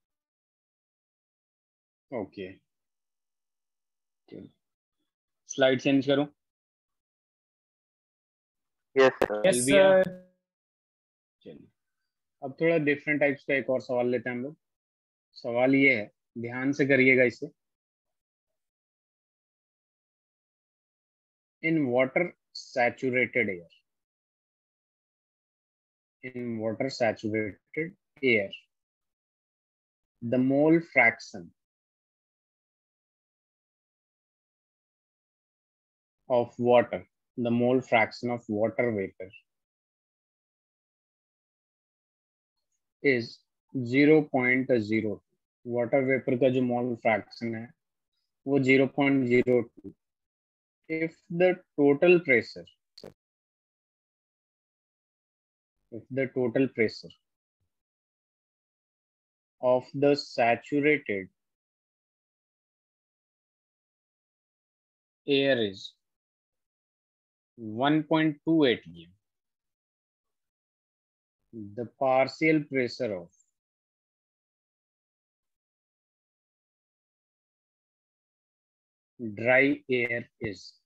ओके स्लाइड चेंज करूँ। यस सर यस सर चलिए। अब थोड़ा डिफरेंट टाइप्स का एक और सवाल लेते हैं हम लोग। सवाल ये है ध्यान से करिएगा इसे। In water saturated air in water saturated air the mole fraction of water, the mole fraction of water vapor is 0.02 water vapour का जो मोल फ्रैक्शन है, वो 0.02 if the total pressure if the total pressure of the saturated air is 1.2 atm the partial pressure of dry air is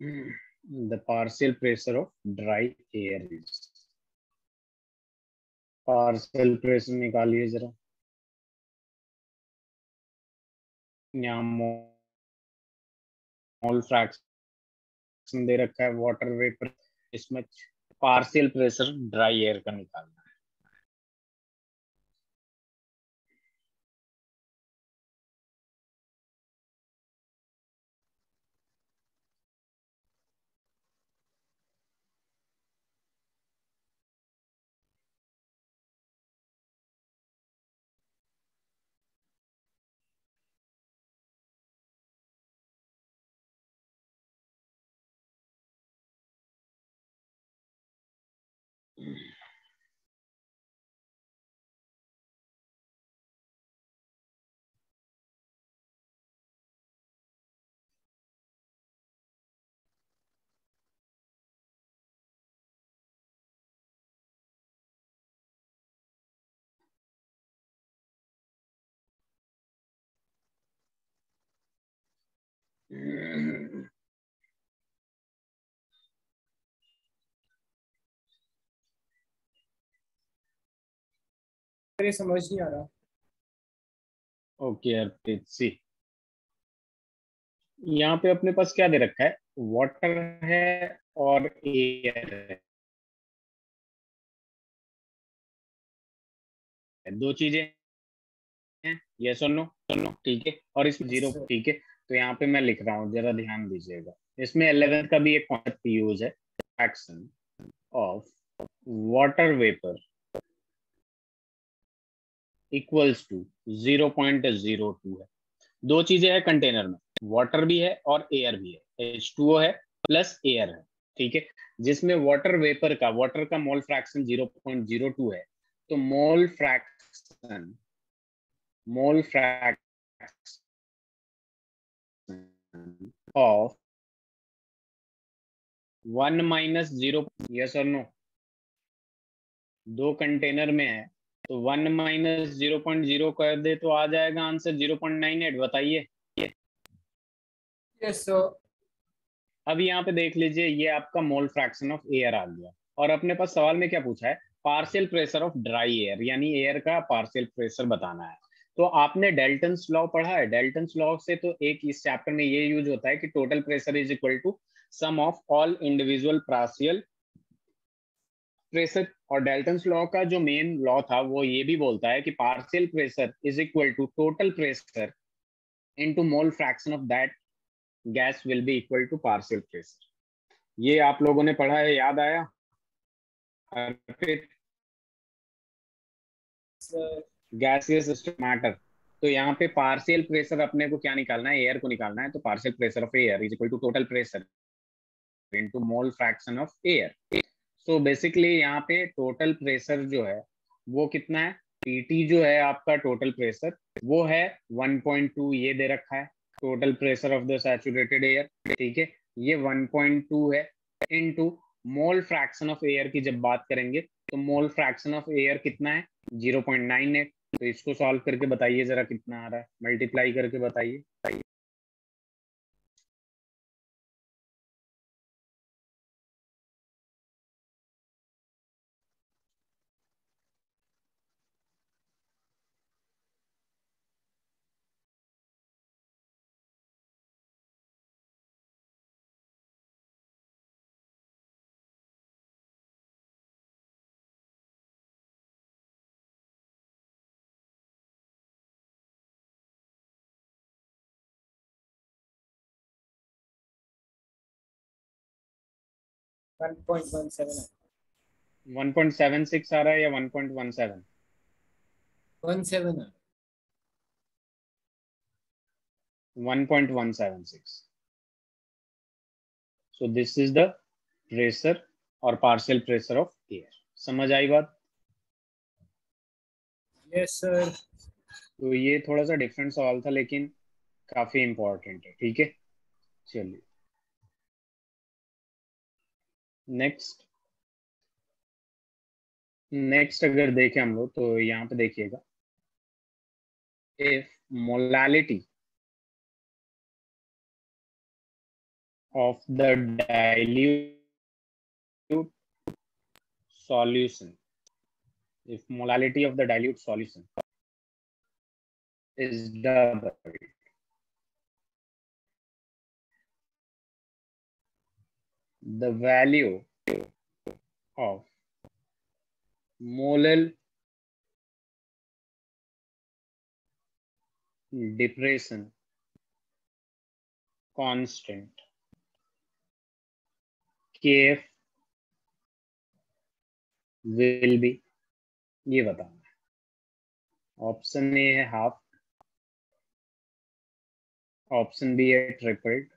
the partial pressure of dry air is. Partial pressure निकालिए जरा। यहाँ mole fraction दे रखा है water vapour इसमें partial pressure dry air का निकालना समझ नहीं आ रहा। ओके अर्पित सी यहाँ पे अपने पास क्या दे रखा है? वाटर है और एयर है। दो चीज़ें हैं। यस और नो ठीक है। और इसमें ज़ीरो. ठीक है। तो यहाँ पे मैं लिख रहा हूँ, जरा ध्यान दीजिएगा। इसमें इलेवेंथ का भी एक कॉन्सेप्ट यूज़ है fraction of water vapour equals to zero point zero two है। दो चीज़ें है कंटेनर में वाटर भी है और एयर भी है। एच टू है प्लस एयर है, ठीक है? जिसमें वाटर वेपर का वाटर का mole fraction zero point zero two है तो mole fraction mole fraction of one minus zero yes और नो दो कंटेनर में है तो one minus zero point zero कर दे तो आ जाएगा answer zero point nine eight बताइए। यस सर अब यहाँ पे देख लीजिए ये आपका मोल फ्रैक्शन ऑफ़ एयर आ गया। और अपने पास सवाल में क्या पूछा है? Partial pressure of dry air यानी एयर का पार्शियल प्रेशर बताना है। तो आपने डेल्टन लॉ पढ़ा है? डेल्टन्स लॉ से तो एक इस चैप्टर में ये यूज़ होता है कि total pressure is equal to sum of all individual partial pressure और डेल्टन्स लॉ का जो मेन लॉ था, वो ये भी बोलता है कि partial pressure is equal to total pressure into mole fraction of that gas will be equal to partial pressure ये आप लोगों ने पढ़ा है? याद आया? अर्पित? गैसियस मैटर तो यहाँ पे पार्शियल प्रेशर अपने को क्या निकालना है? एयर को निकालना है तो partial pressure of air is equal to total pressure into mole fraction of air so basically यहाँ पे टोटल प्रेशर जो है, वो कितना है? पीटी जो है आपका टोटल प्रेशर वो है 1.2 ये दे रखा है। Total pressure of the saturated air ठीक है? ये 1.2 है into mole fraction of air की जब बात करेंगे तो मोल फ्रैक्शन ऑफ़ एयर कितना है? 0.98 तो इसको सॉल्व करके बताइए जरा कितना आ रहा है। मल्टीप्लाई करके बताइए। सेवन 1.76 आ रहा है या 1.17 one seven 1.176 so this is the pressure or partial pressure of air. समझ आई बात? यस सर तो ये थोड़ा सा डिफरेंट सवाल था लेकिन काफ़ी इंपॉर्टेंट है ठीक है? चलिए। नेक्स्ट नेक्स्ट अगर देखें हम लोग तो यहाँ पे देखिएगा। If molality of the dilute solution if molality of the dilute solution is double the value of molar depression constant kf will be ये बताना है ऑप्शन ए है हाफ़ ऑप्शन बी है ट्रिपल्ड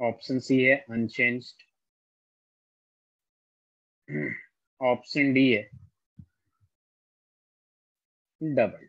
ऑप्शन सी है unchanged. Option D है doubled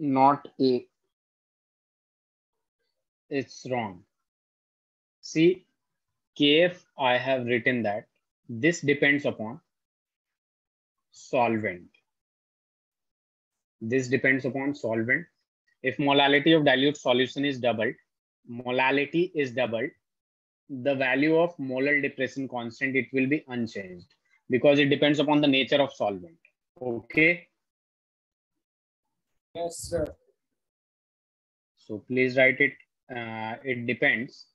not A. It's wrong. See, KF, I have written that this depends upon solvent. This depends upon solvent. If molality of dilute solution is doubled, molality is doubled, the value of molar depression constant, it will be unchanged because it depends upon the nature of solvent. Okay. Yes sir So please write it. Uh, it depends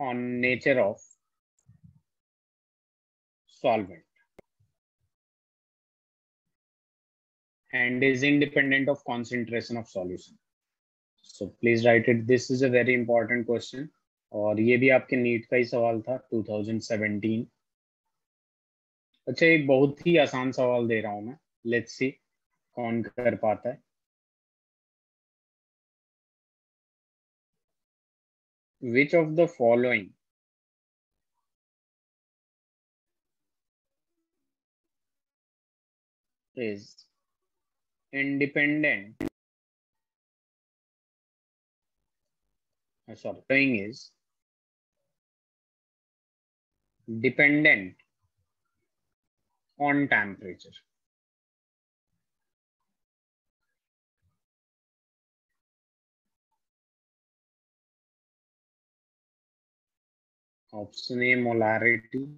on nature of solvent and is independent of concentration of solution. So please write it. This is a very important question. और ये भी आपके NEET का ही सवाल था 2017 अच्छा एक बहुत ही आसान सवाल दे रहा हूँ मैं लेट्स सी ऑन कर पाता है? Which of the following is independent softening is dependent on temperature Option A molarity.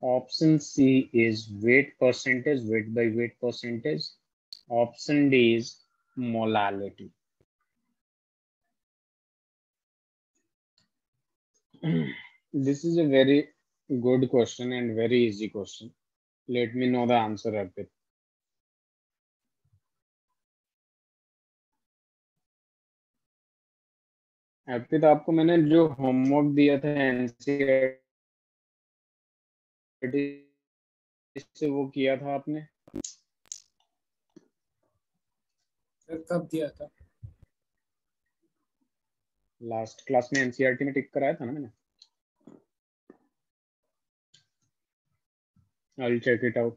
Option C is weight percentage, weight by weight percentage. Option D is molality. this is a very good question and very easy question. Let me know the answer, Arpit. Arpit आपको मैंने जो homework दिया था NCR से वो किया था आपने कब दिया था लास्ट क्लास में एनसीईआरटी में टिक कराया था ना मैंने I'll check it out.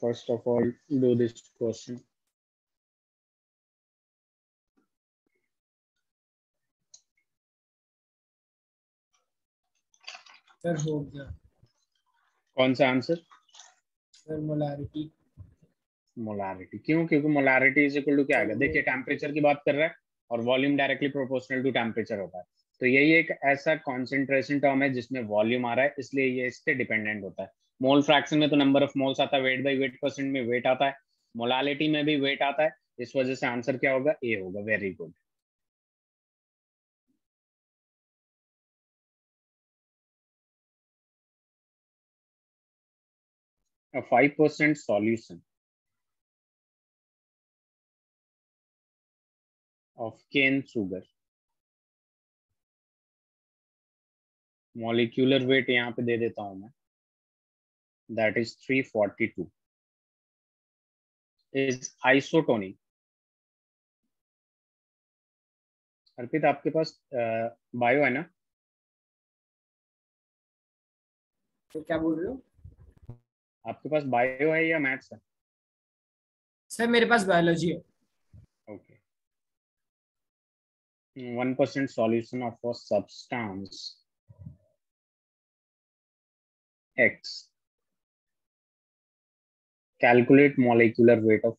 First of all, do this question. Sir हो गया। कौन सा आंसर सर मोलारिटी मोलारिटी क्यों? क्योंकि मोलारिटी इज़ इक्वल टू क्या आएगा देखिए टेम्परेचर की बात कर रहा है और volume directly proportional to temperature होता है। तो यही एक ऐसा कॉन्सेंट्रेशन टर्म है जिसमें वॉल्यूम आ रहा है इसलिए ये इससे डिपेंडेंट होता है। मोल फ्रैक्शन में तो नंबर ऑफ़ मोल्स आता है वेट बाई वेट परसेंट में वेट आता है। मोलालिटी में भी वेट आता है इस वजह से आंसर क्या होगा? ए होगा। Very good a 5% solution of cane sugar. Molecular weight यहाँ पे दे देता हूँ मैं। That is three forty two is isotonic Arpit, आपके पास बायो है ना? तो क्या बोल रहे हो? आपके पास बायो है या मैथ्स है? सर मेरे पास बायोलॉजी है। Okay one percent solution of a substance X calculate molecular weight of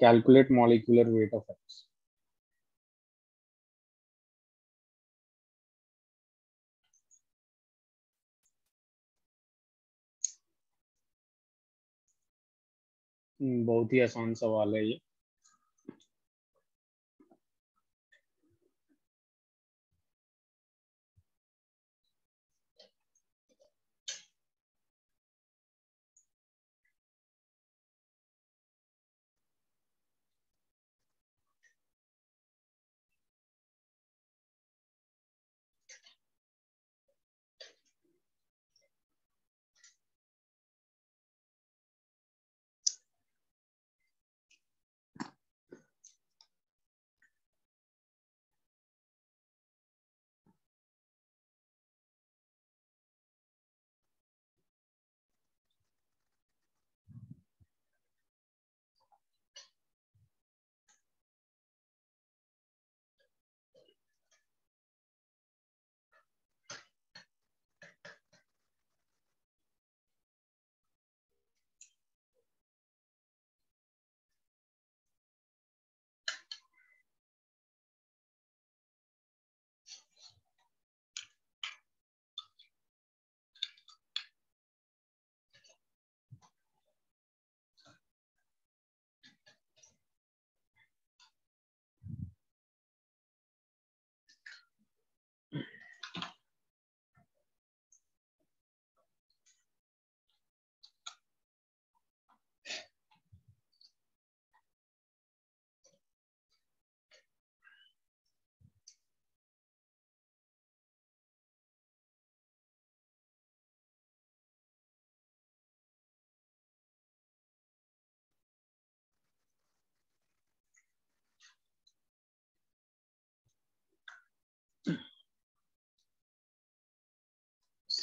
calculate molecular weight of x बहुत ही आसान सवाल है ये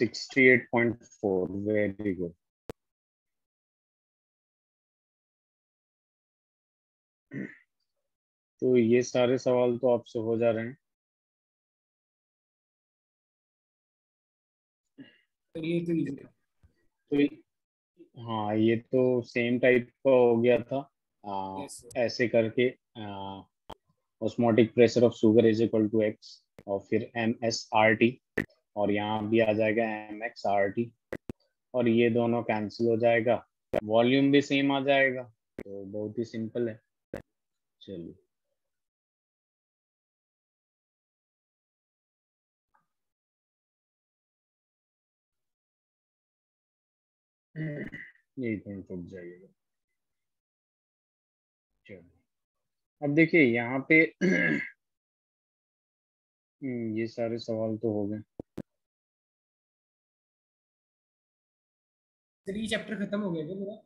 Sixty-eight point four. Very good. तो ये सारे सवाल तो आपसे हो जा रहे हैं। तो ये तो तो हाँ ये तो सेम टाइप का हो गया था। आ, Yes, ऐसे करके osmotic pressure of sugar is equal to X और फिर एम एस आर टी और यहाँ भी आ जाएगा एम एक्स आर टी और ये दोनों कैंसिल हो जाएगा। वॉल्यूम भी सेम आ जाएगा। तो बहुत ही सिंपल है। चलिए एक मिनट रुक जाइएगा। चलो। अब देखिए यहाँ पे हम्म, ये सारे सवाल तो हो गए। थ्री चैप्टर खत्म हो गया क्या पूरा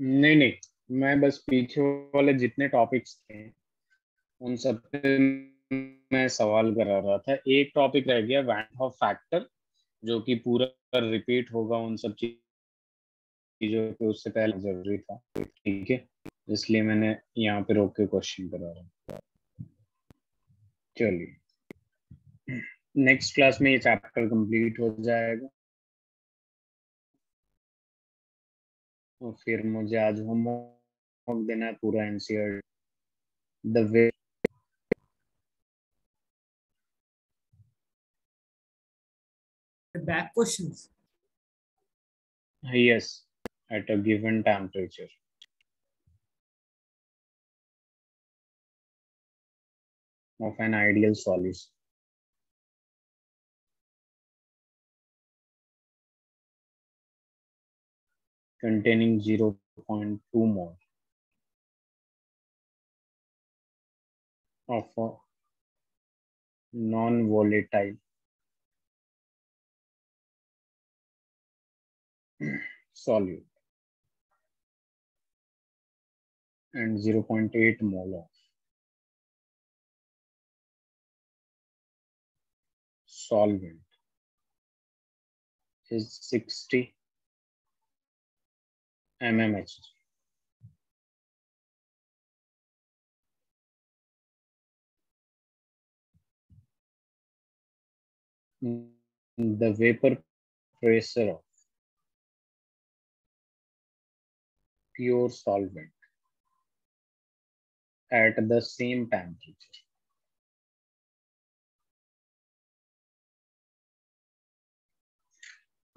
नहीं नहीं, मैं बस पीछे वाले जितने टॉपिक्स थे, उन सब पे मैं सवाल करा रहा था। एक टॉपिक रह गया वैन ऑफ़ फैक्टर जो कि पूरा रिपीट होगा उन सब चीज़ों पे, उससे पहले ज़रूरी था। ठीक है, इसलिए मैंने यहाँ पे रोक के क्वेश्चन करा रहा चलिए नेक्स्ट क्लास में ये चैप्टर कंप्लीट हो जाएगा। तो फिर मुझे आज होमवर्क देना है पूरा NCR the way back questions yes at a given temperature of an ideal solution containing 0.2 mole of a non-volatile solute and 0.8 mole of solvent is 60 mmHg. The vapor pressure of pure solvent at the same temperature.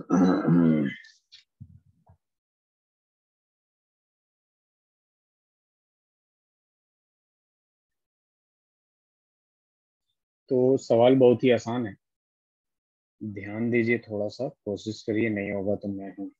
तो सवाल बहुत ही आसान है। ध्यान दीजिए थोड़ा सा कोशिश करिए, नहीं होगा तो मैं हूँ।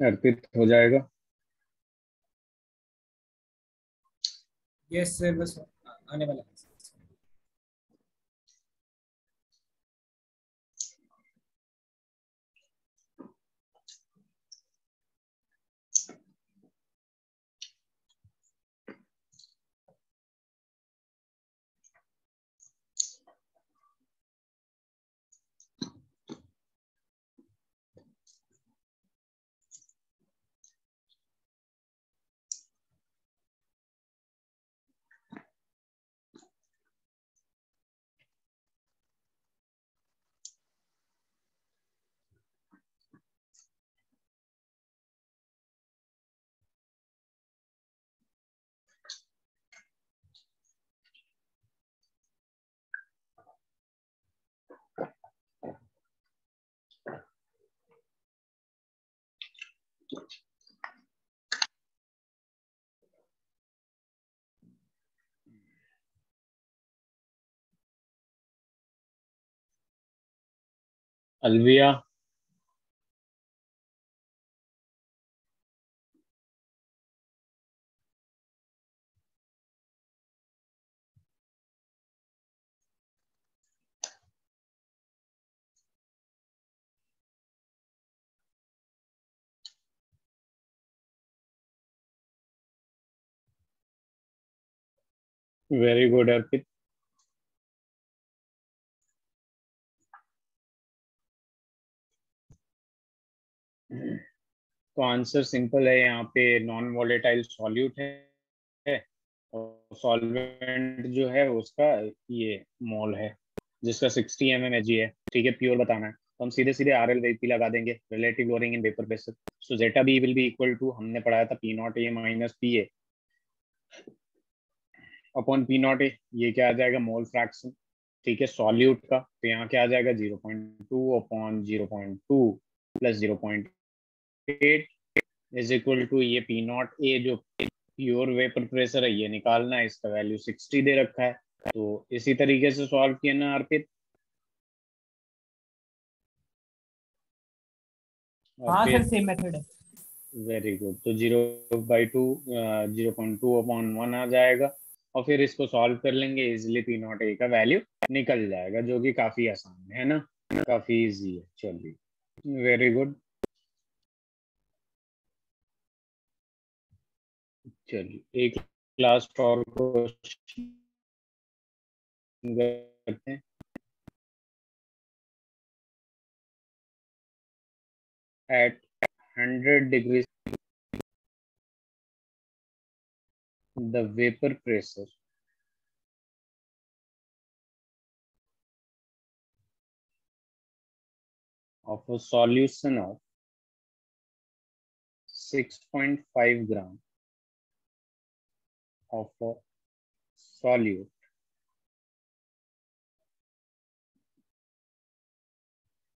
अर्पित हो जाएगा। यस सर बस आने वाला है। Alvia वेरी गुड अर्पित तो आंसर सिंपल है, यहाँ पे नॉन वॉलेटाइल सॉल्यूट है, और सॉल्वेंट जो है उसका ये मोल है, जिसका 60 एम एम है। ठीक है प्योर बताना है। तो हम सीधे सीधे आर एल पी लगा देंगे relative lowering in vapour basis so zeta B will be equal to हमने पढ़ाया था P nought A minus P A upon P nought A ये क्या आ जाएगा? मोल फ्रैक्शन ठीक है? सॉल्यूट का तो यहाँ क्या आ जाएगा? Zero point two upon zero point two plus zero point eight is equal to ये पी नॉट ए जो प्योर वेपर प्रेशर है ये निकालना है इसका वैल्यू सिक्सटी दे रखा है। तो इसी तरीके से सॉल्व किया ना अर्पित। हाँ सर सेम मेथड है। वेरी गुड तो zero by two zero point two upon one आ जाएगा। और फिर इसको सॉल्व कर लेंगे इजिली पी नॉट ए का वैल्यू निकल जाएगा, जो कि काफ़ी आसान है ना? काफ़ी इजी है, चलिए। वेरी गुड चलिए, एक लास्ट और करते हैं। At 100 degrees the vapor pressure. Of a solution of 6.5 gram of a solute.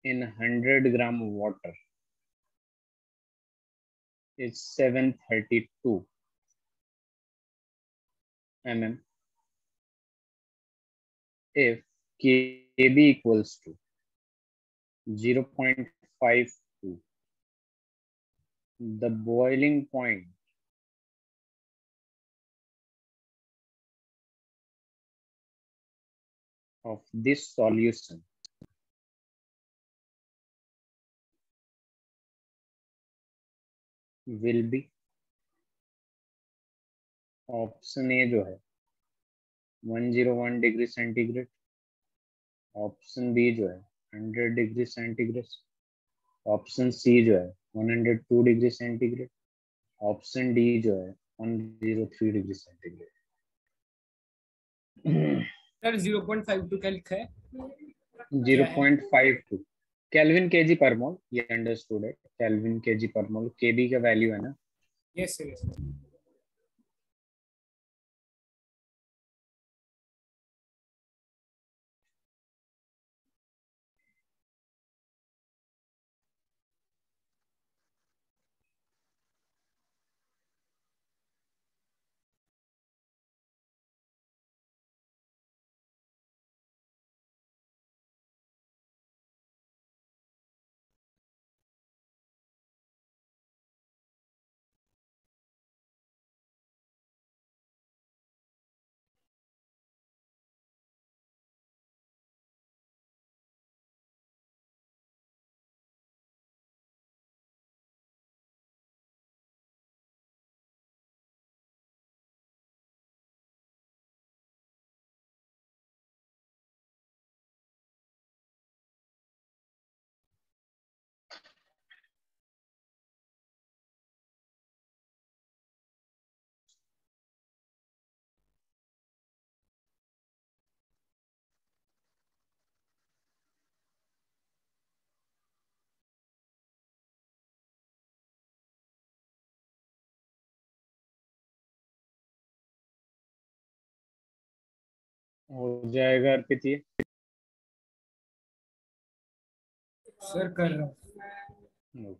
In 100 gram water. Is 732 mm if kb equals to 0.52 the boiling point of this solution will be option A जो है 101 degree centigrade. Option B जो है 100 degree centigrade. Option C जो है 102 degree centigrade. Option D जो है 103 degree centigrade. Sir 0.52 क्या लिखा है? 0.52 केल्विन केजी पर मोल ये अंडरस्टूड है। केल्विन केजी पर मोल केबी का वैल्यू है ना? यस सर यस हो जाएगा अर्पित ये। सर कर रहा हूँ।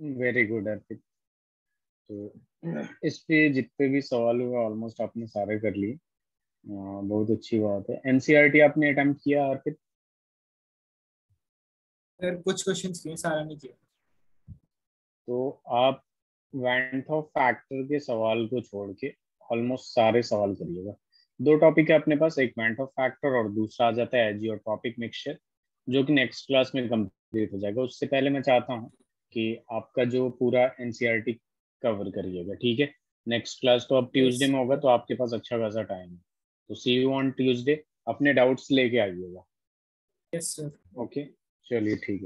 वेरी गुड अर्पित तो इस पे जितने भी सवाल हुए ऑलमोस्ट आपने सारे कर लिए। बहुत अच्छी बात है। एनसीईआरटी e आपने अटेम्प्ट किया अर्पित सर कुछ क्वेश्चंस किए सारा नहीं किया। तो आप वेंट ऑफ़ फैक्टर के सवाल को छोड़ के ऑलमोस्ट सारे सवाल करिएगा। दो टॉपिक है अपने पास एक वेंट ऑफ़ फैक्टर और दूसरा आ जाता है एजी और टॉपिक मिक्सचर जो कि नेक्स्ट क्लास में कंप्लीट हो जाएगा। उससे पहले मैं चाहता हूँ कि आपका जो पूरा एनसीईआरटी कवर e करिएगा ठीक है? नेक्स्ट क्लास तो अब ट्यूसडे में होगा तो आपके पास अच्छा खासा टाइम है। तो सी यू ऑन ट्यूसडे अपने डाउट्स लेके आइएगा। यस सर ओके चलिए ठीक है।